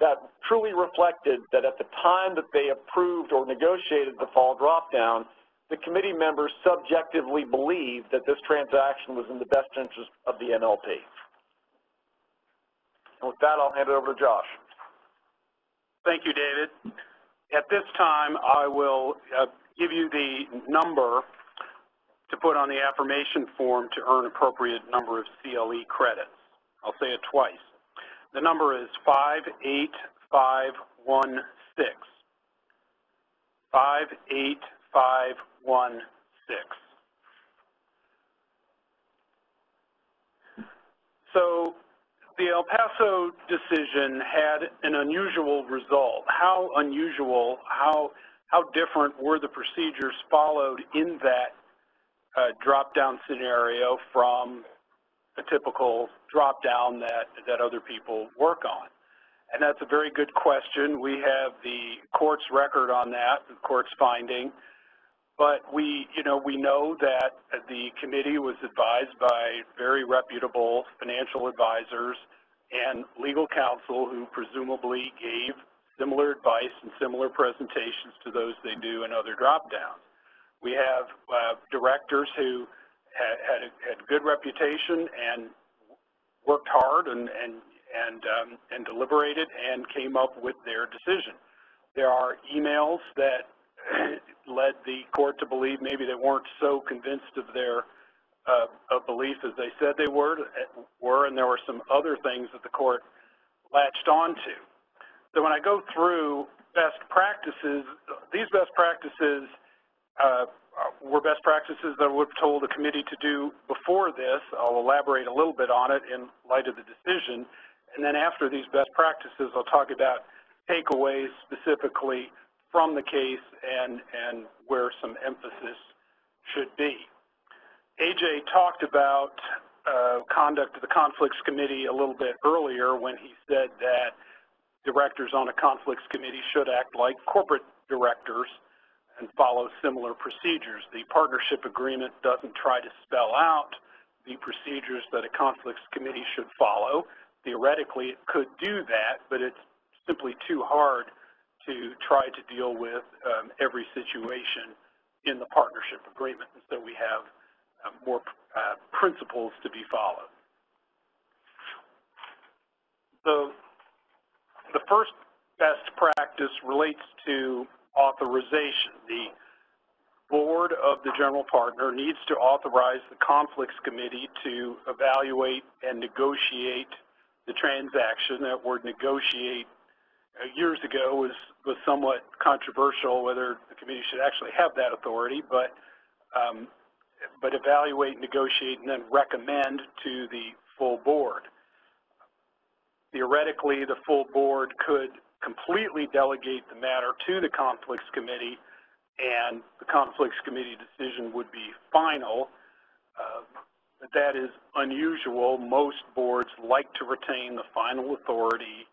that truly reflected that at the time that they approved or negotiated the fall drop-down, the committee members subjectively believed that this transaction was in the best interest of the MLP. With that, I'll hand it over to Josh. Thank you, David. At this time, I will uh, give you the number to put on the affirmation form to earn appropriate number of CLE credits. I'll say it twice. The number is 58516. 58516. So the El Paso decision had an unusual result. How unusual, how, how different were the procedures followed in that uh, drop-down scenario from a typical drop-down that, that other people work on? And that's a very good question. We have the court's record on that, the court's finding. But we, you know, we know that the committee was advised by very reputable financial advisors and legal counsel who presumably gave similar advice and similar presentations to those they do in other drop-downs. We have uh, directors who had, had, a, had good reputation and worked hard and, and, and, um, and deliberated and came up with their decision. There are emails that led the court to believe maybe they weren't so convinced of their uh, belief as they said they were, were, and there were some other things that the court latched onto. So when I go through best practices, these best practices uh, were best practices that I would have told the committee to do before this. I'll elaborate a little bit on it in light of the decision. And then after these best practices, I'll talk about takeaways specifically from the case and, and where some emphasis should be. AJ talked about uh, conduct of the conflicts committee a little bit earlier when he said that directors on a conflicts committee should act like corporate directors and follow similar procedures. The partnership agreement doesn't try to spell out the procedures that a conflicts committee should follow. Theoretically, it could do that, but it's simply too hard to try to deal with um, every situation in the partnership agreement. And so we have uh, more uh, principles to be followed. the, the first best practice relates to authorization. The board of the general partner needs to authorize the conflicts committee to evaluate and negotiate the transaction. That word negotiate years ago was, was somewhat controversial whether the committee should actually have that authority, but, um, but evaluate, negotiate, and then recommend to the full board. Theoretically, the full board could completely delegate the matter to the conflicts committee and the conflicts committee decision would be final. Uh, but that is unusual. Most boards like to retain the final authority,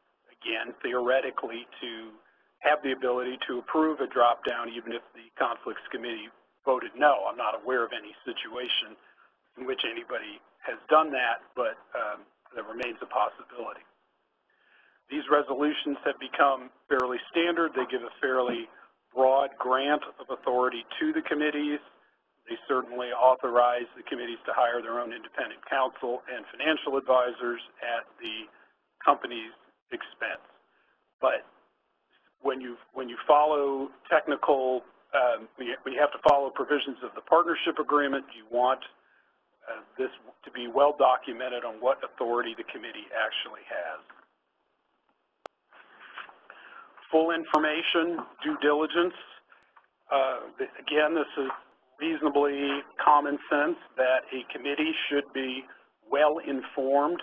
again, theoretically, to have the ability to approve a drop down even if the conflicts committee voted no. I'm not aware of any situation in which anybody has done that, but um, that remains a possibility. These resolutions have become fairly standard. They give a fairly broad grant of authority to the committees. They certainly authorize the committees to hire their own independent counsel and financial advisors at the company's expense. But when you when you follow technical, um, you, have to follow provisions of the partnership agreement, you want uh, this to be well documented on what authority the committee actually has full information, due diligence. Uh, again, this is reasonably common sense that a committee should be well informed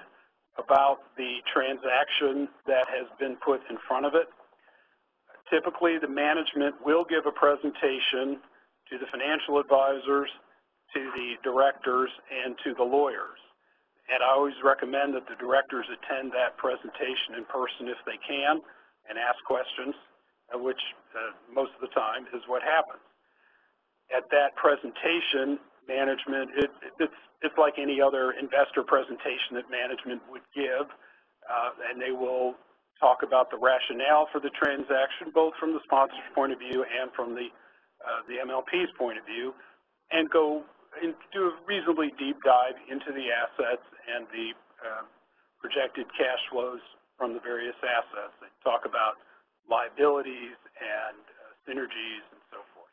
about the transaction that has been put in front of it. Typically, the management will give a presentation to the financial advisors, to the directors, and to the lawyers. And I always recommend that the directors attend that presentation in person if they can and ask questions, uh, which uh, most of the time is what happens. At that presentation, management, it, it's, it's like any other investor presentation that management would give, uh, and they will talk about the rationale for the transaction, both from the sponsor's point of view and from the, uh, the MLP's point of view, and go and do a reasonably deep dive into the assets and the uh, projected cash flows from the various assets. They talk about liabilities and uh, synergies and so forth.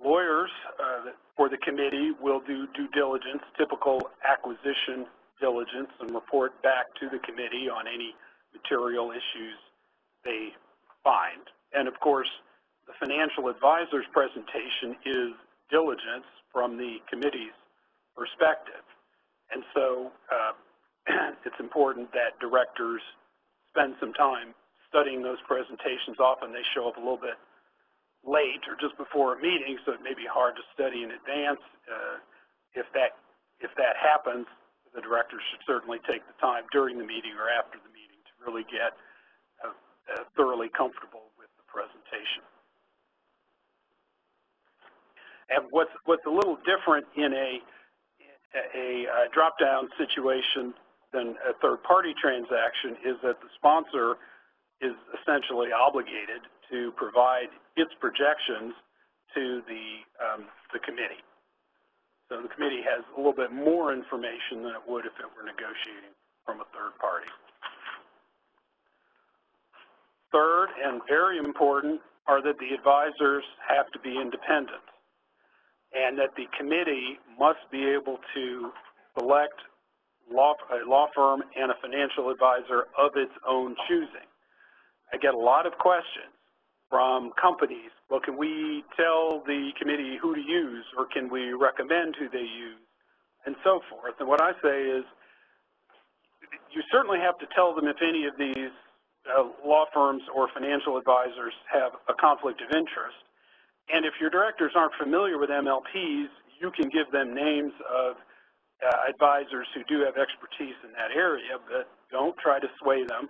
Lawyers uh, for the committee will do due diligence, typical acquisition diligence, and report back to the committee on any material issues they find. And of course, the financial advisor's presentation is diligence from the committee's perspective. And so uh, (clears throat) it's important that directors spend some time studying those presentations. Often they show up a little bit late or just before a meeting, so it may be hard to study in advance. Uh, if that if that happens, the director should certainly take the time during the meeting or after the meeting to really get uh, uh, thoroughly comfortable with the presentation. And what's what's a little different in a a, a drop-down situation than a third-party transaction is that the sponsor is essentially obligated to provide its projections to the, um, the committee. So the committee has a little bit more information than it would if it were negotiating from a third party. Third, and very important, are that the advisors have to be independent and that the committee must be able to select law, a law firm and a financial advisor of its own choosing. I get a lot of questions from companies. Well, can we tell the committee who to use or can we recommend who they use and so forth? And what I say is you certainly have to tell them if any of these uh, law firms or financial advisors have a conflict of interest. And if your directors aren't familiar with MLPs, you can give them names of uh, advisors who do have expertise in that area, but don't try to sway them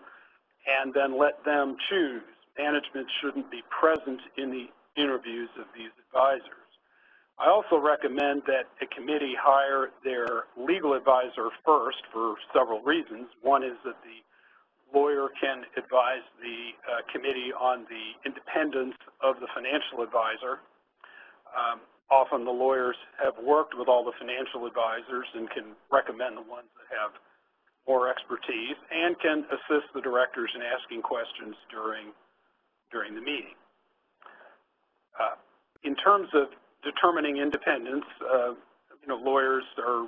and then let them choose. Management shouldn't be present in the interviews of these advisors. I also recommend that a committee hire their legal advisor first for several reasons. One is that the lawyer can advise the uh, committee on the independence of the financial advisor. Um, often the lawyers have worked with all the financial advisors and can recommend the ones that have more expertise and can assist the directors in asking questions during, during the meeting. Uh, in terms of determining independence, uh, you know, lawyers are,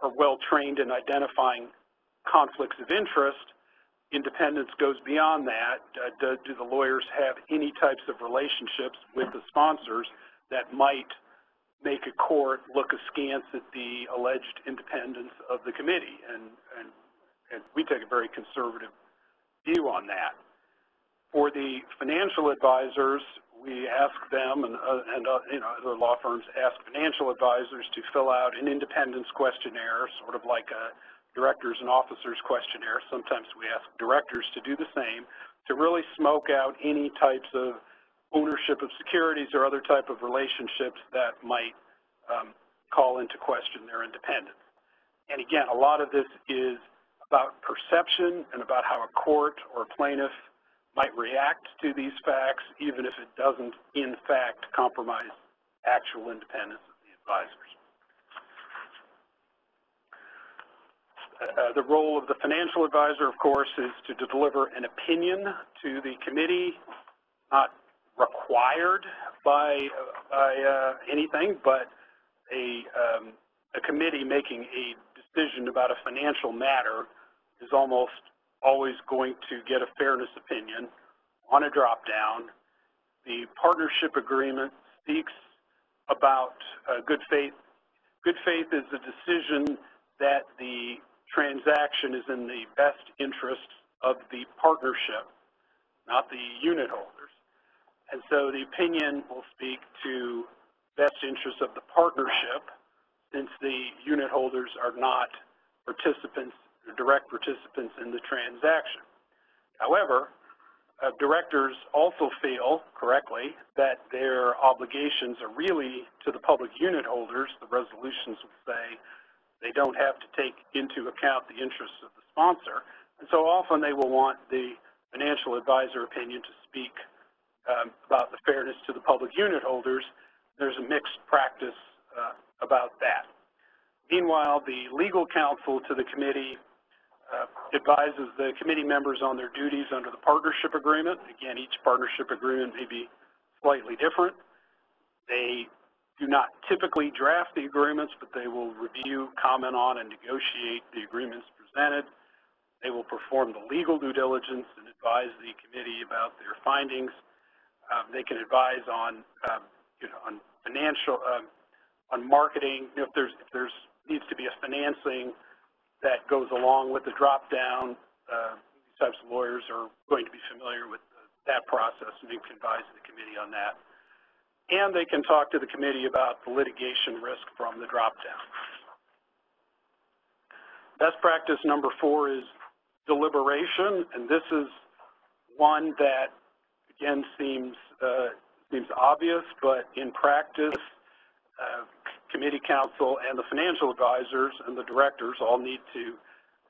are well trained in identifying conflicts of interest. Independence goes beyond that. Uh, do, do the lawyers have any types of relationships with the sponsors that might make a court look askance at the alleged independence of the committee? And, and, and we take a very conservative view on that. For the financial advisors, we ask them and, uh, and uh, you know, other law firms ask financial advisors to fill out an independence questionnaire, sort of like a directors and officers questionnaire. Sometimes we ask directors to do the same to really smoke out any types of ownership of securities or other type of relationships that might um, call into question their independence. And again, a lot of this is about perception and about how a court or a plaintiff might react to these facts, even if it doesn't, in fact, compromise actual independence of the advisors. Uh, the role of the financial advisor, of course, is to deliver an opinion to the committee, not required by, by uh, anything, but a, um, a committee making a decision about a financial matter is almost always going to get a fairness opinion on a drop-down. The partnership agreement speaks about uh, good faith. Good faith is a decision that the transaction is in the best interest of the partnership, not the unit holders. And so the opinion will speak to best interest of the partnership since the unit holders are not participants direct participants in the transaction. However, uh, directors also feel correctly that their obligations are really to the public unit holders. The resolutions would say they don't have to take into account the interests of the sponsor. And so often they will want the financial advisor opinion to speak um, about the fairness to the public unit holders. There's a mixed practice uh, about that. Meanwhile, the legal counsel to the committee uh, advises the committee members on their duties under the partnership agreement. Again, each partnership agreement may be slightly different. They do not typically draft the agreements, but they will review, comment on, and negotiate the agreements presented. They will perform the legal due diligence and advise the committee about their findings. Um, they can advise on, um, you know, on financial, um, on marketing. You know, if there's if there's needs to be a financing that goes along with the drop down. Uh, these types of lawyers are going to be familiar with the, that process and they can advise the committee on that. And they can talk to the committee about the litigation risk from the drop down. Best practice number four is deliberation, and this is one that again seems uh, seems obvious, but in practice, uh, committee counsel and the financial advisors and the directors all need to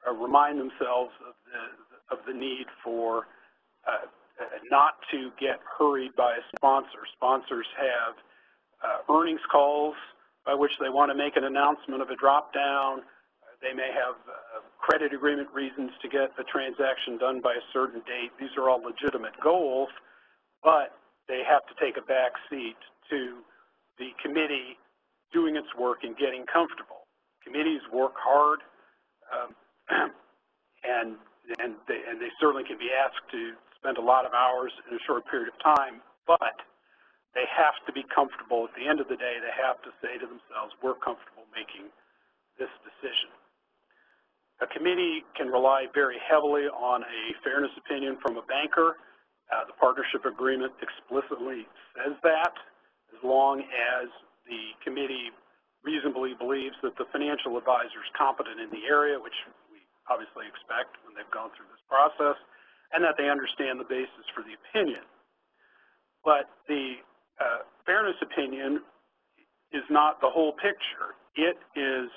uh, remind themselves of the, of the need for uh, not to get hurried by a sponsor. Sponsors have uh, earnings calls by which they want to make an announcement of a drop down. They may have uh, credit agreement reasons to get the transaction done by a certain date. These are all legitimate goals, but they have to take a back seat to the committee doing its work and getting comfortable. Committees work hard, um, (clears throat) and and they, and they certainly can be asked to spend a lot of hours in a short period of time, but they have to be comfortable. At the end of the day, they have to say to themselves, we're comfortable making this decision. A committee can rely very heavily on a fairness opinion from a banker. Uh, the partnership agreement explicitly says that as long as the committee reasonably believes that the financial advisor is competent in the area, which we obviously expect when they've gone through this process, and that they understand the basis for the opinion. But the uh, fairness opinion is not the whole picture. It is,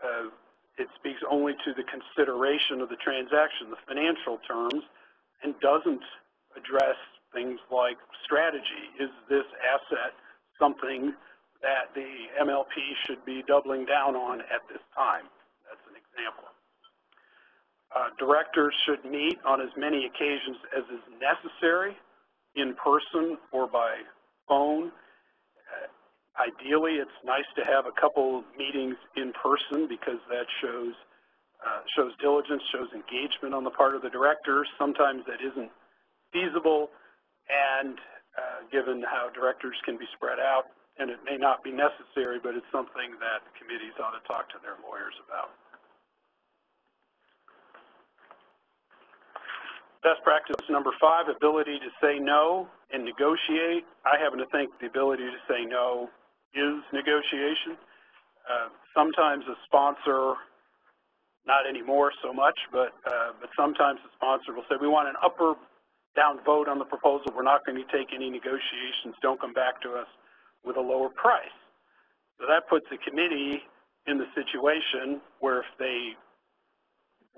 uh, it speaks only to the consideration of the transaction, the financial terms, and doesn't address things like strategy. Is this asset something that the MLP should be doubling down on at this time. That's an example. Uh, directors should meet on as many occasions as is necessary, in person or by phone. Uh, ideally, it's nice to have a couple meetings in person because that shows uh, shows diligence, shows engagement on the part of the directors. Sometimes that isn't feasible, and uh, given how directors can be spread out, and it may not be necessary, but it's something that committees ought to talk to their lawyers about. Best practice number five, ability to say no and negotiate. I happen to think the ability to say no is negotiation. Uh, sometimes a sponsor, not anymore so much, but uh, but sometimes the sponsor will say, we want an upper down vote on the proposal. We're not going to take any negotiations. Don't come back to us with a lower price. So that puts the committee in the situation where if they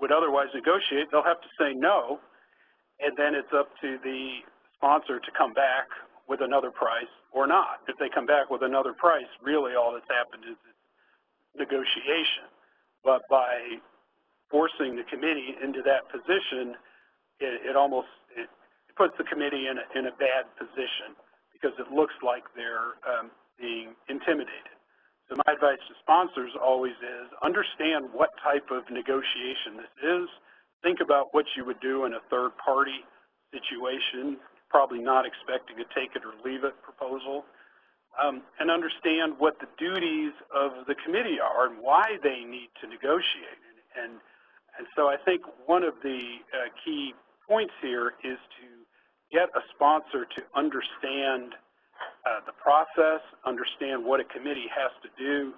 would otherwise negotiate, they'll have to say no and then it's up to the sponsor to come back with another price or not. If they come back with another price, really all that's happened is it's negotiation. But by forcing the committee into that position, it, it almost it, puts the committee in a, in a bad position because it looks like they're um, being intimidated. So my advice to sponsors always is understand what type of negotiation this is, think about what you would do in a third party situation, probably not expecting a take it or leave it proposal, um, and understand what the duties of the committee are and why they need to negotiate. And, and, so I think one of the uh, key points here is to get a sponsor to understand uh, the process, understand what a committee has to do,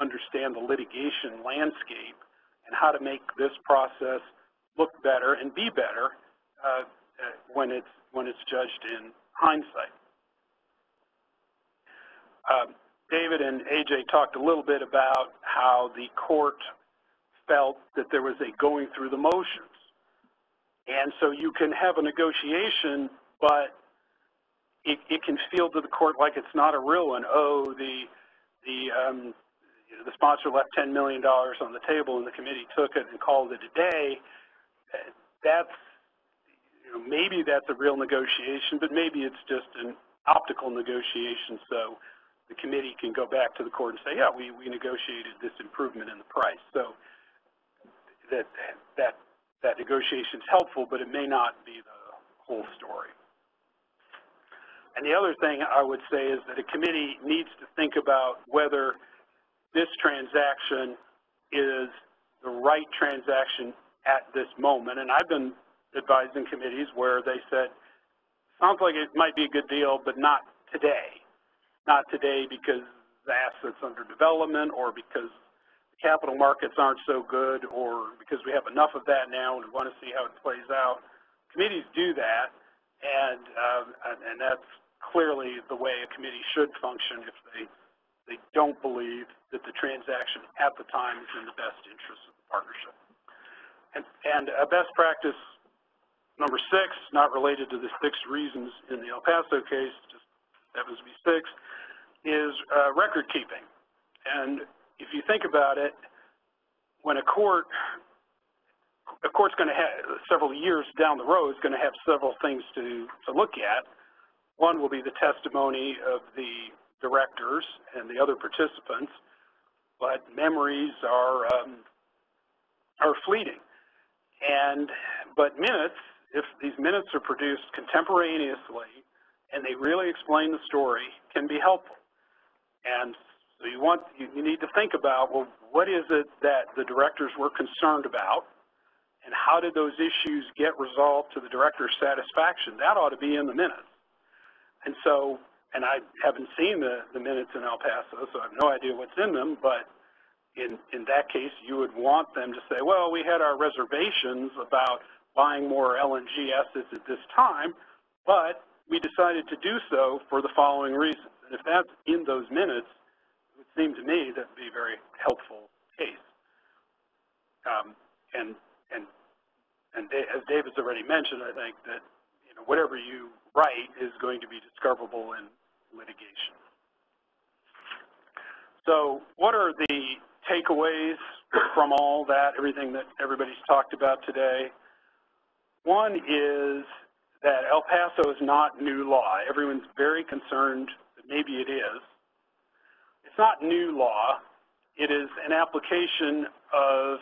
understand the litigation landscape, and how to make this process look better and be better uh, uh, when it's when it's judged in hindsight. Um, David and AJ talked a little bit about how the court felt that there was a going through the motions. And so you can have a negotiation, but it, it can feel to the court like it's not a real one. Oh, the the um, the sponsor left $10 million on the table and the committee took it and called it a day that's, you know, maybe that's a real negotiation, but maybe it's just an optical negotiation so the committee can go back to the court and say, yeah, we, we negotiated this improvement in the price. So that, that, that negotiation is helpful, but it may not be the whole story. And the other thing I would say is that a committee needs to think about whether this transaction is the right transaction at this moment. And I've been advising committees where they said, sounds like it might be a good deal, but not today. Not today because the asset's under development or because capital markets aren't so good or because we have enough of that now and we want to see how it plays out. Committees do that, and, um, and that's clearly the way a committee should function if they, they don't believe that the transaction at the time is in the best interest of the partnership. And, and a best practice number six, not related to the six reasons in the El Paso case, just happens to be six, is uh, record keeping. And if you think about it, when a court, a court's going to have several years down the road is going to have several things to, to look at. One will be the testimony of the directors and the other participants, but memories are um, are fleeting. And, but minutes, if these minutes are produced contemporaneously and they really explain the story, can be helpful. And so you want, you, you need to think about, well, what is it that the directors were concerned about? And how did those issues get resolved to the director's satisfaction? That ought to be in the minutes. And so, and I haven't seen the, the minutes in El Paso, so I have no idea what's in them, but in, in that case, you would want them to say, well, we had our reservations about buying more LNG assets at this time, but we decided to do so for the following reasons. And if that's in those minutes, it would seem to me that would be a very helpful case. Um, and and and as David's already mentioned, I think that you know whatever you write is going to be discoverable in litigation. So what are the takeaways from all that, everything that everybody's talked about today. One is that El Paso is not new law. Everyone's very concerned that maybe it is. It's not new law. It is an application of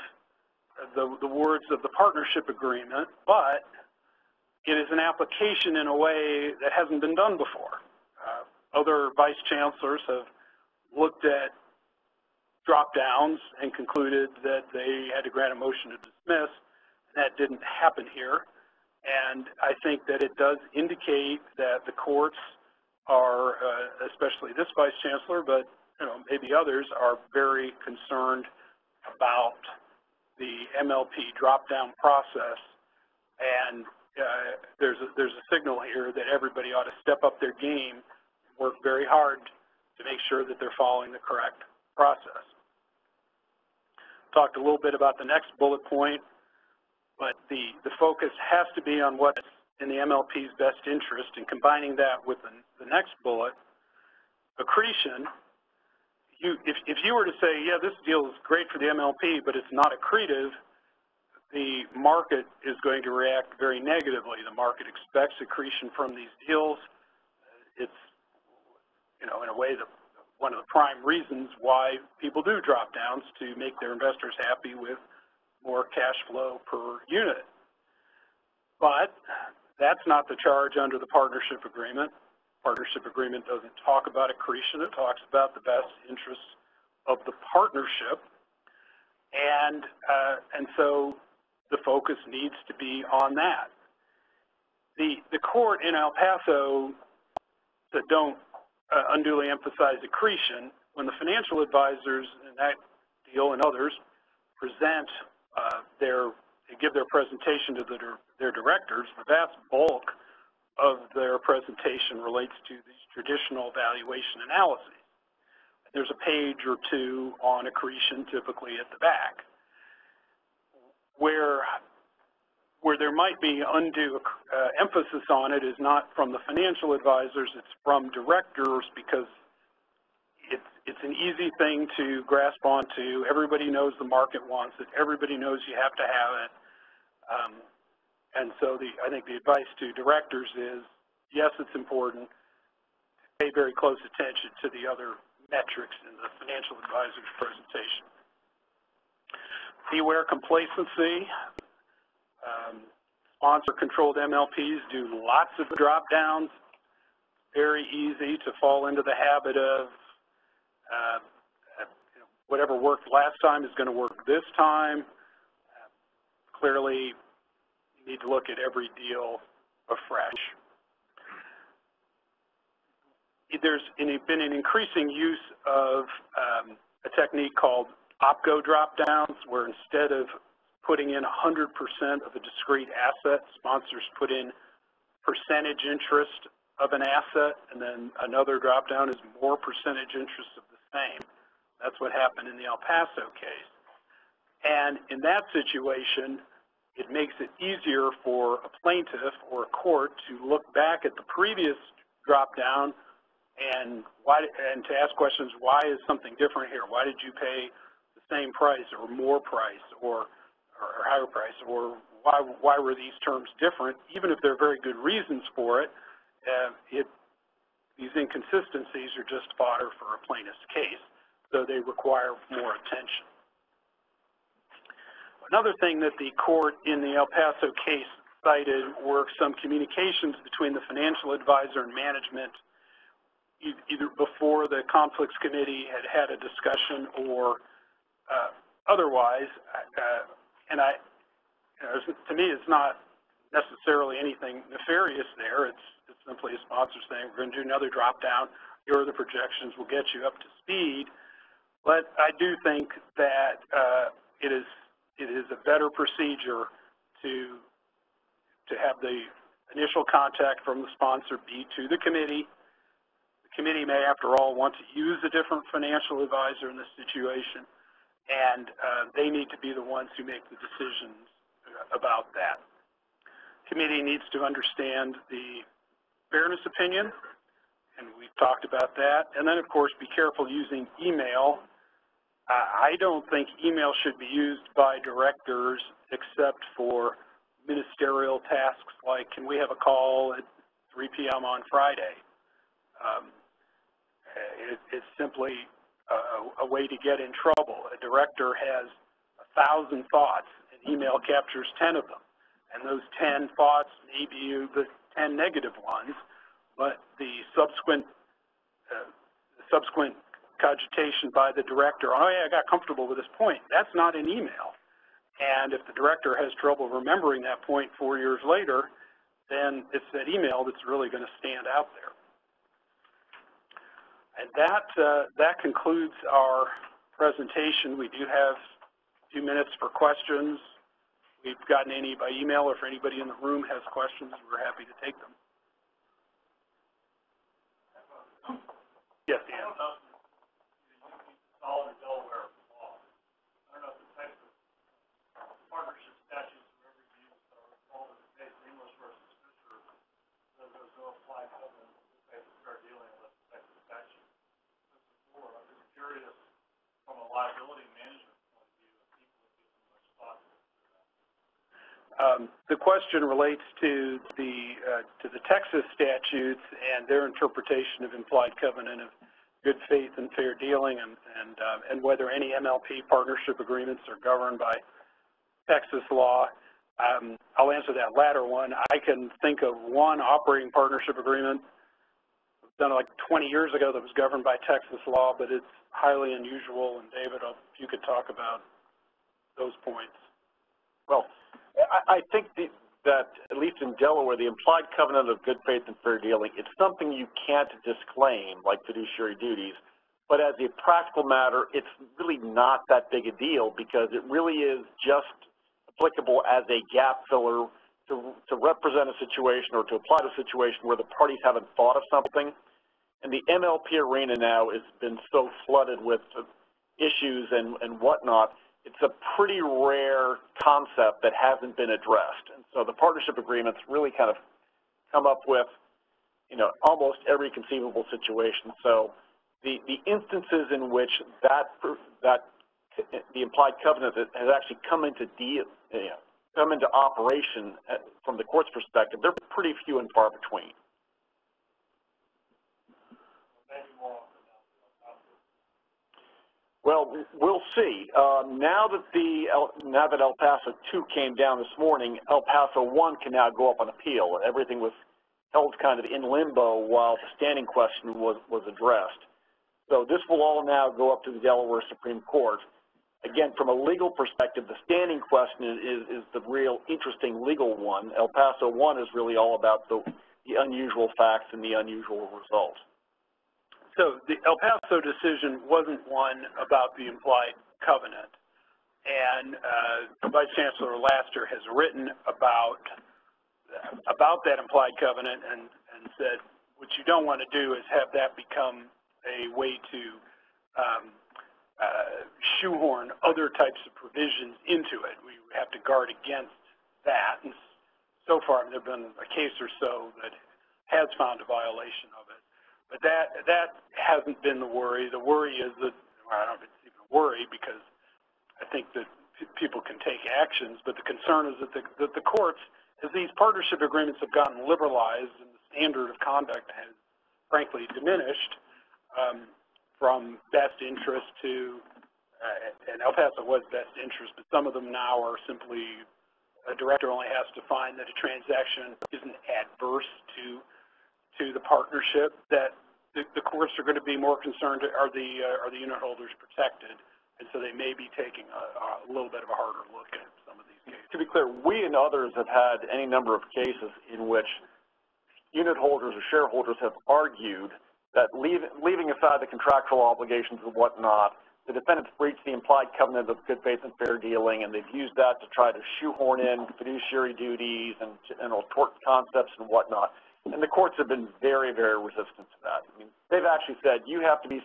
the, the words of the partnership agreement, but it is an application in a way that hasn't been done before. Uh, other vice chancellors have looked at drop downs and concluded that they had to grant a motion to dismiss. That didn't happen here. And I think that it does indicate that the courts are, uh, especially this vice chancellor, but you know maybe others, are very concerned about the MLP drop-down process. And uh, there's a, there's a signal here that everybody ought to step up their game, work very hard to make sure that they're following the correct process. Talked a little bit about the next bullet point, but the, the focus has to be on what's in the MLP's best interest, and combining that with the, the next bullet, accretion, you, if, if you were to say, yeah, this deal is great for the MLP, but it's not accretive, the market is going to react very negatively. The market expects accretion from these deals. It's, you know, in a way, the one of the prime reasons why people do drop downs to make their investors happy with more cash flow per unit. But that's not the charge under the partnership agreement. Partnership agreement doesn't talk about accretion. It talks about the best interests of the partnership. And, uh, and so the focus needs to be on that. The, the court in El Paso said don't uh, unduly emphasize accretion when the financial advisors in that deal and others present uh, their give their presentation to the, their directors, the vast bulk of their presentation relates to these traditional valuation analyses. There's a page or two on accretion typically at the back. Where where there might be undue uh, emphasis on it is not from the financial advisors, it's from directors because it's, it's an easy thing to grasp onto. Everybody knows the market wants it. Everybody knows you have to have it. Um, and so the, I think the advice to directors is, yes, it's important. Pay very close attention to the other metrics in the financial advisor's presentation. Beware complacency. Um, Sponsor-controlled MLPs do lots of drop-downs. Very easy to fall into the habit of uh, whatever worked last time is going to work this time. Uh, clearly, need to look at every deal afresh. There's been an increasing use of um, a technique called OPCO drop-downs, where instead of putting in 100% of a discrete asset. Sponsors put in percentage interest of an asset, and then another drop-down is more percentage interest of the same. That's what happened in the El Paso case. And in that situation, it makes it easier for a plaintiff or a court to look back at the previous drop-down and why and to ask questions, why is something different here? Why did you pay the same price or more price or or higher price, or why, why were these terms different, even if there are very good reasons for it, uh, it these inconsistencies are just fodder for a plaintiff's case, so they require more attention. Another thing that the court in the El Paso case cited were some communications between the financial advisor and management either before the conflicts committee had had a discussion or uh, otherwise. Uh, and I, you know, to me, it's not necessarily anything nefarious there. It's, it's simply a sponsor saying, we're going to do another drop down. Here are the projections. We'll get you up to speed. But I do think that uh, it is it is a better procedure to to have the initial contact from the sponsor be to the committee. The committee may, after all, want to use a different financial advisor in this situation and uh, they need to be the ones who make the decisions about that. Committee needs to understand the fairness opinion, and we've talked about that. And then, of course, be careful using email I don't think email should be used by directors except for ministerial tasks like, can we have a call at 3 p.m. on Friday? Um, it, it's simply a, a way to get in trouble. A director has a thousand thoughts, and email captures 10 of them. And those 10 thoughts may be the 10 negative ones, but the subsequent, uh, subsequent cogitation by the director, oh yeah, I got comfortable with this point, that's not an email. And if the director has trouble remembering that point four years later, then it's that email that's really going to stand out there. And that, uh, that concludes our presentation. We do have a few minutes for questions. We've gotten any by email, or if anybody in the room has questions, we're happy to take them. Yes, Dan. liability management point of view, if people have given much thought to that. Um, the question relates to the uh, to the Texas statutes and their interpretation of implied covenant of good faith and fair dealing, and and uh, and whether any MLP partnership agreements are governed by Texas law. Um, I'll answer that latter one. I can think of one operating partnership agreement done like 20 years ago that was governed by Texas law, but it's highly unusual. And David, if you could talk about those points. Well, I, I think the, that at least in Delaware, the implied covenant of good faith and fair dealing, it's something you can't disclaim like fiduciary duties. But as a practical matter, it's really not that big a deal because it really is just applicable as a gap filler to, to represent a situation or to apply to a situation where the parties haven't thought of something and the MLP arena now has been so flooded with issues and, and whatnot, it's a pretty rare concept that hasn't been addressed. And so the partnership agreements really kind of come up with, you know, almost every conceivable situation. So the, the instances in which that, that the implied covenant has actually come into deal, you know, come into operation uh, from the court's perspective, they're pretty few and far between. Well, we'll see. Um, now that the now that El Paso 2 came down this morning, El Paso 1 can now go up on appeal. Everything was held kind of in limbo while the standing question was, was addressed. So this will all now go up to the Delaware Supreme Court. Again, from a legal perspective, the standing question is, is the real interesting legal one. El Paso 1 is really all about the, the unusual facts and the unusual result. So the El Paso decision wasn't one about the implied covenant. And uh, Vice Chancellor Laster has written about about that implied covenant and, and said what you don't want to do is have that become a way to um, uh, shoehorn other types of provisions into it. We have to guard against that. And so far, there have been a case or so that has found a violation of. But that that hasn't been the worry. The worry is that well, I don't know if it's even a worry because I think that people can take actions. But the concern is that the that the courts, as these partnership agreements have gotten liberalized and the standard of conduct has frankly diminished um, from best interest to uh, and El Paso was best interest, but some of them now are simply a director only has to find that a transaction isn't adverse to to the partnership that the, the courts are going to be more concerned are the uh, are the unit holders protected, and so they may be taking a, a little bit of a harder look at some of these cases. To be clear, we and others have had any number of cases in which unit holders or shareholders have argued that leave, leaving aside the contractual obligations and whatnot, the defendants breached the implied covenant of good faith and fair dealing, and they've used that to try to shoehorn in fiduciary duties and, and tort concepts and whatnot. And the courts have been very, very resistant to that. I mean, they've actually said you have to be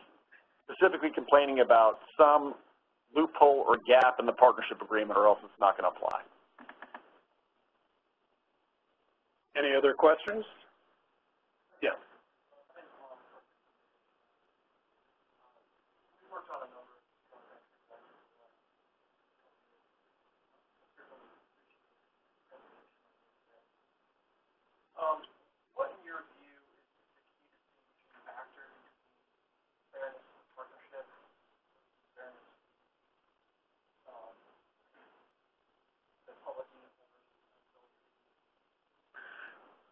specifically complaining about some loophole or gap in the partnership agreement or else it's not going to apply. Any other questions? Yes.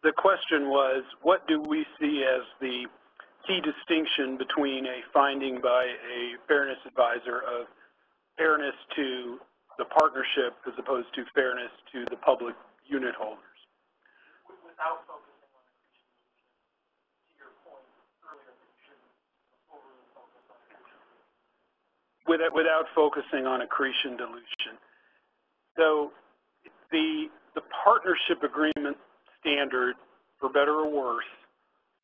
The question was, what do we see as the key distinction between a finding by a fairness advisor of fairness to the partnership as opposed to fairness to the public unit holders? Without focusing on accretion dilution, to your point earlier, that you shouldn't overly focus on accretion. Without, without focusing on accretion dilution. So the, the partnership agreement standard, for better or worse,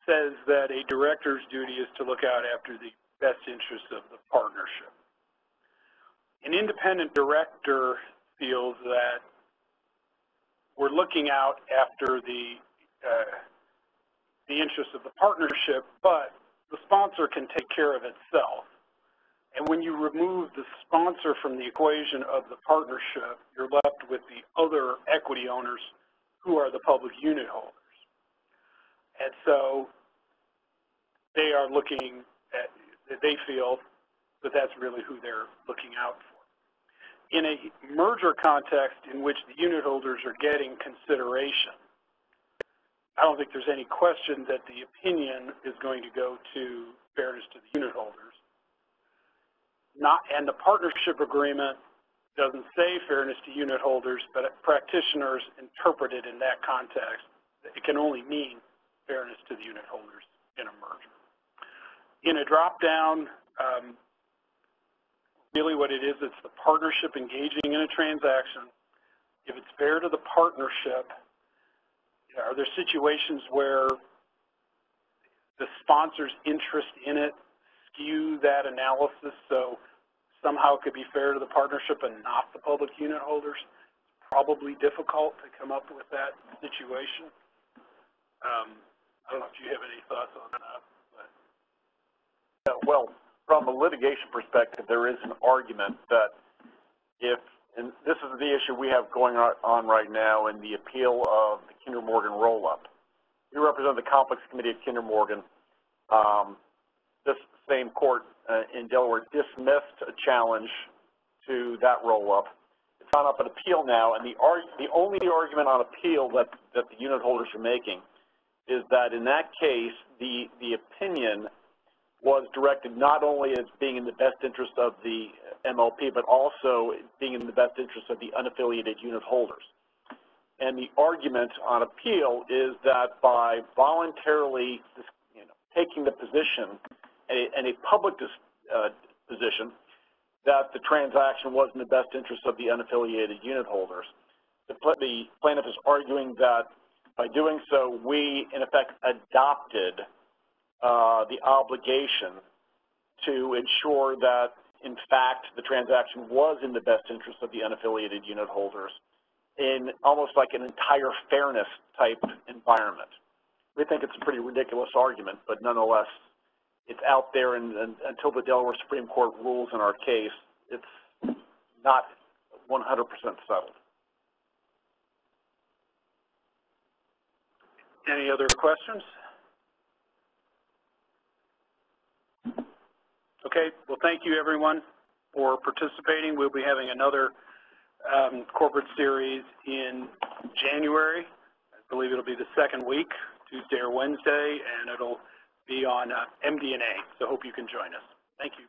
says that a director's duty is to look out after the best interests of the partnership. An independent director feels that we're looking out after the uh, the interests of the partnership, but the sponsor can take care of itself. And when you remove the sponsor from the equation of the partnership, you're left with the other equity owners who are the public unit holders. And so they are looking at, they feel that that's really who they're looking out for. In a merger context in which the unit holders are getting consideration, I don't think there's any question that the opinion is going to go to fairness to the unit holders. Not, and the partnership agreement doesn't say fairness to unit holders, but practitioners interpret it in that context. It can only mean fairness to the unit holders in a merger. In a drop-down, um, really what it is, it's the partnership engaging in a transaction. If it's fair to the partnership, are there situations where the sponsor's interest in it skew that analysis so somehow it could be fair to the partnership and not the public unit holders? It's Probably difficult to come up with that situation. Um, I don't know if you have any thoughts on that. Uh, well, from a litigation perspective, there is an argument that if, and this is the issue we have going on right now in the appeal of the Kinder Morgan roll-up. We represent the Conflicts Committee of Kinder Morgan. Um, this same court Uh, in Delaware dismissed a challenge to that roll-up. It's on up an appeal now, and the, the only argument on appeal that, that the unit holders are making is that in that case, the, the opinion was directed not only as being in the best interest of the MLP, but also being in the best interest of the unaffiliated unit holders. And the argument on appeal is that by voluntarily you know, taking the position, and a, public uh, position, that the transaction was in the best interest of the unaffiliated unit holders. The, the plaintiff is arguing that by doing so, we, in effect, adopted uh, the obligation to ensure that, in fact, the transaction was in the best interest of the unaffiliated unit holders in almost like an entire fairness type environment. We think it's a pretty ridiculous argument, but nonetheless, it's out there, and, and until the Delaware Supreme Court rules in our case, it's not 100% settled. Any other questions? Okay, well, thank you, everyone, for participating. We'll be having another um, corporate series in January. I believe it'll be the second week, Tuesday or Wednesday, and it'll be on uh, MD&A. So hope you can join us. Thank you.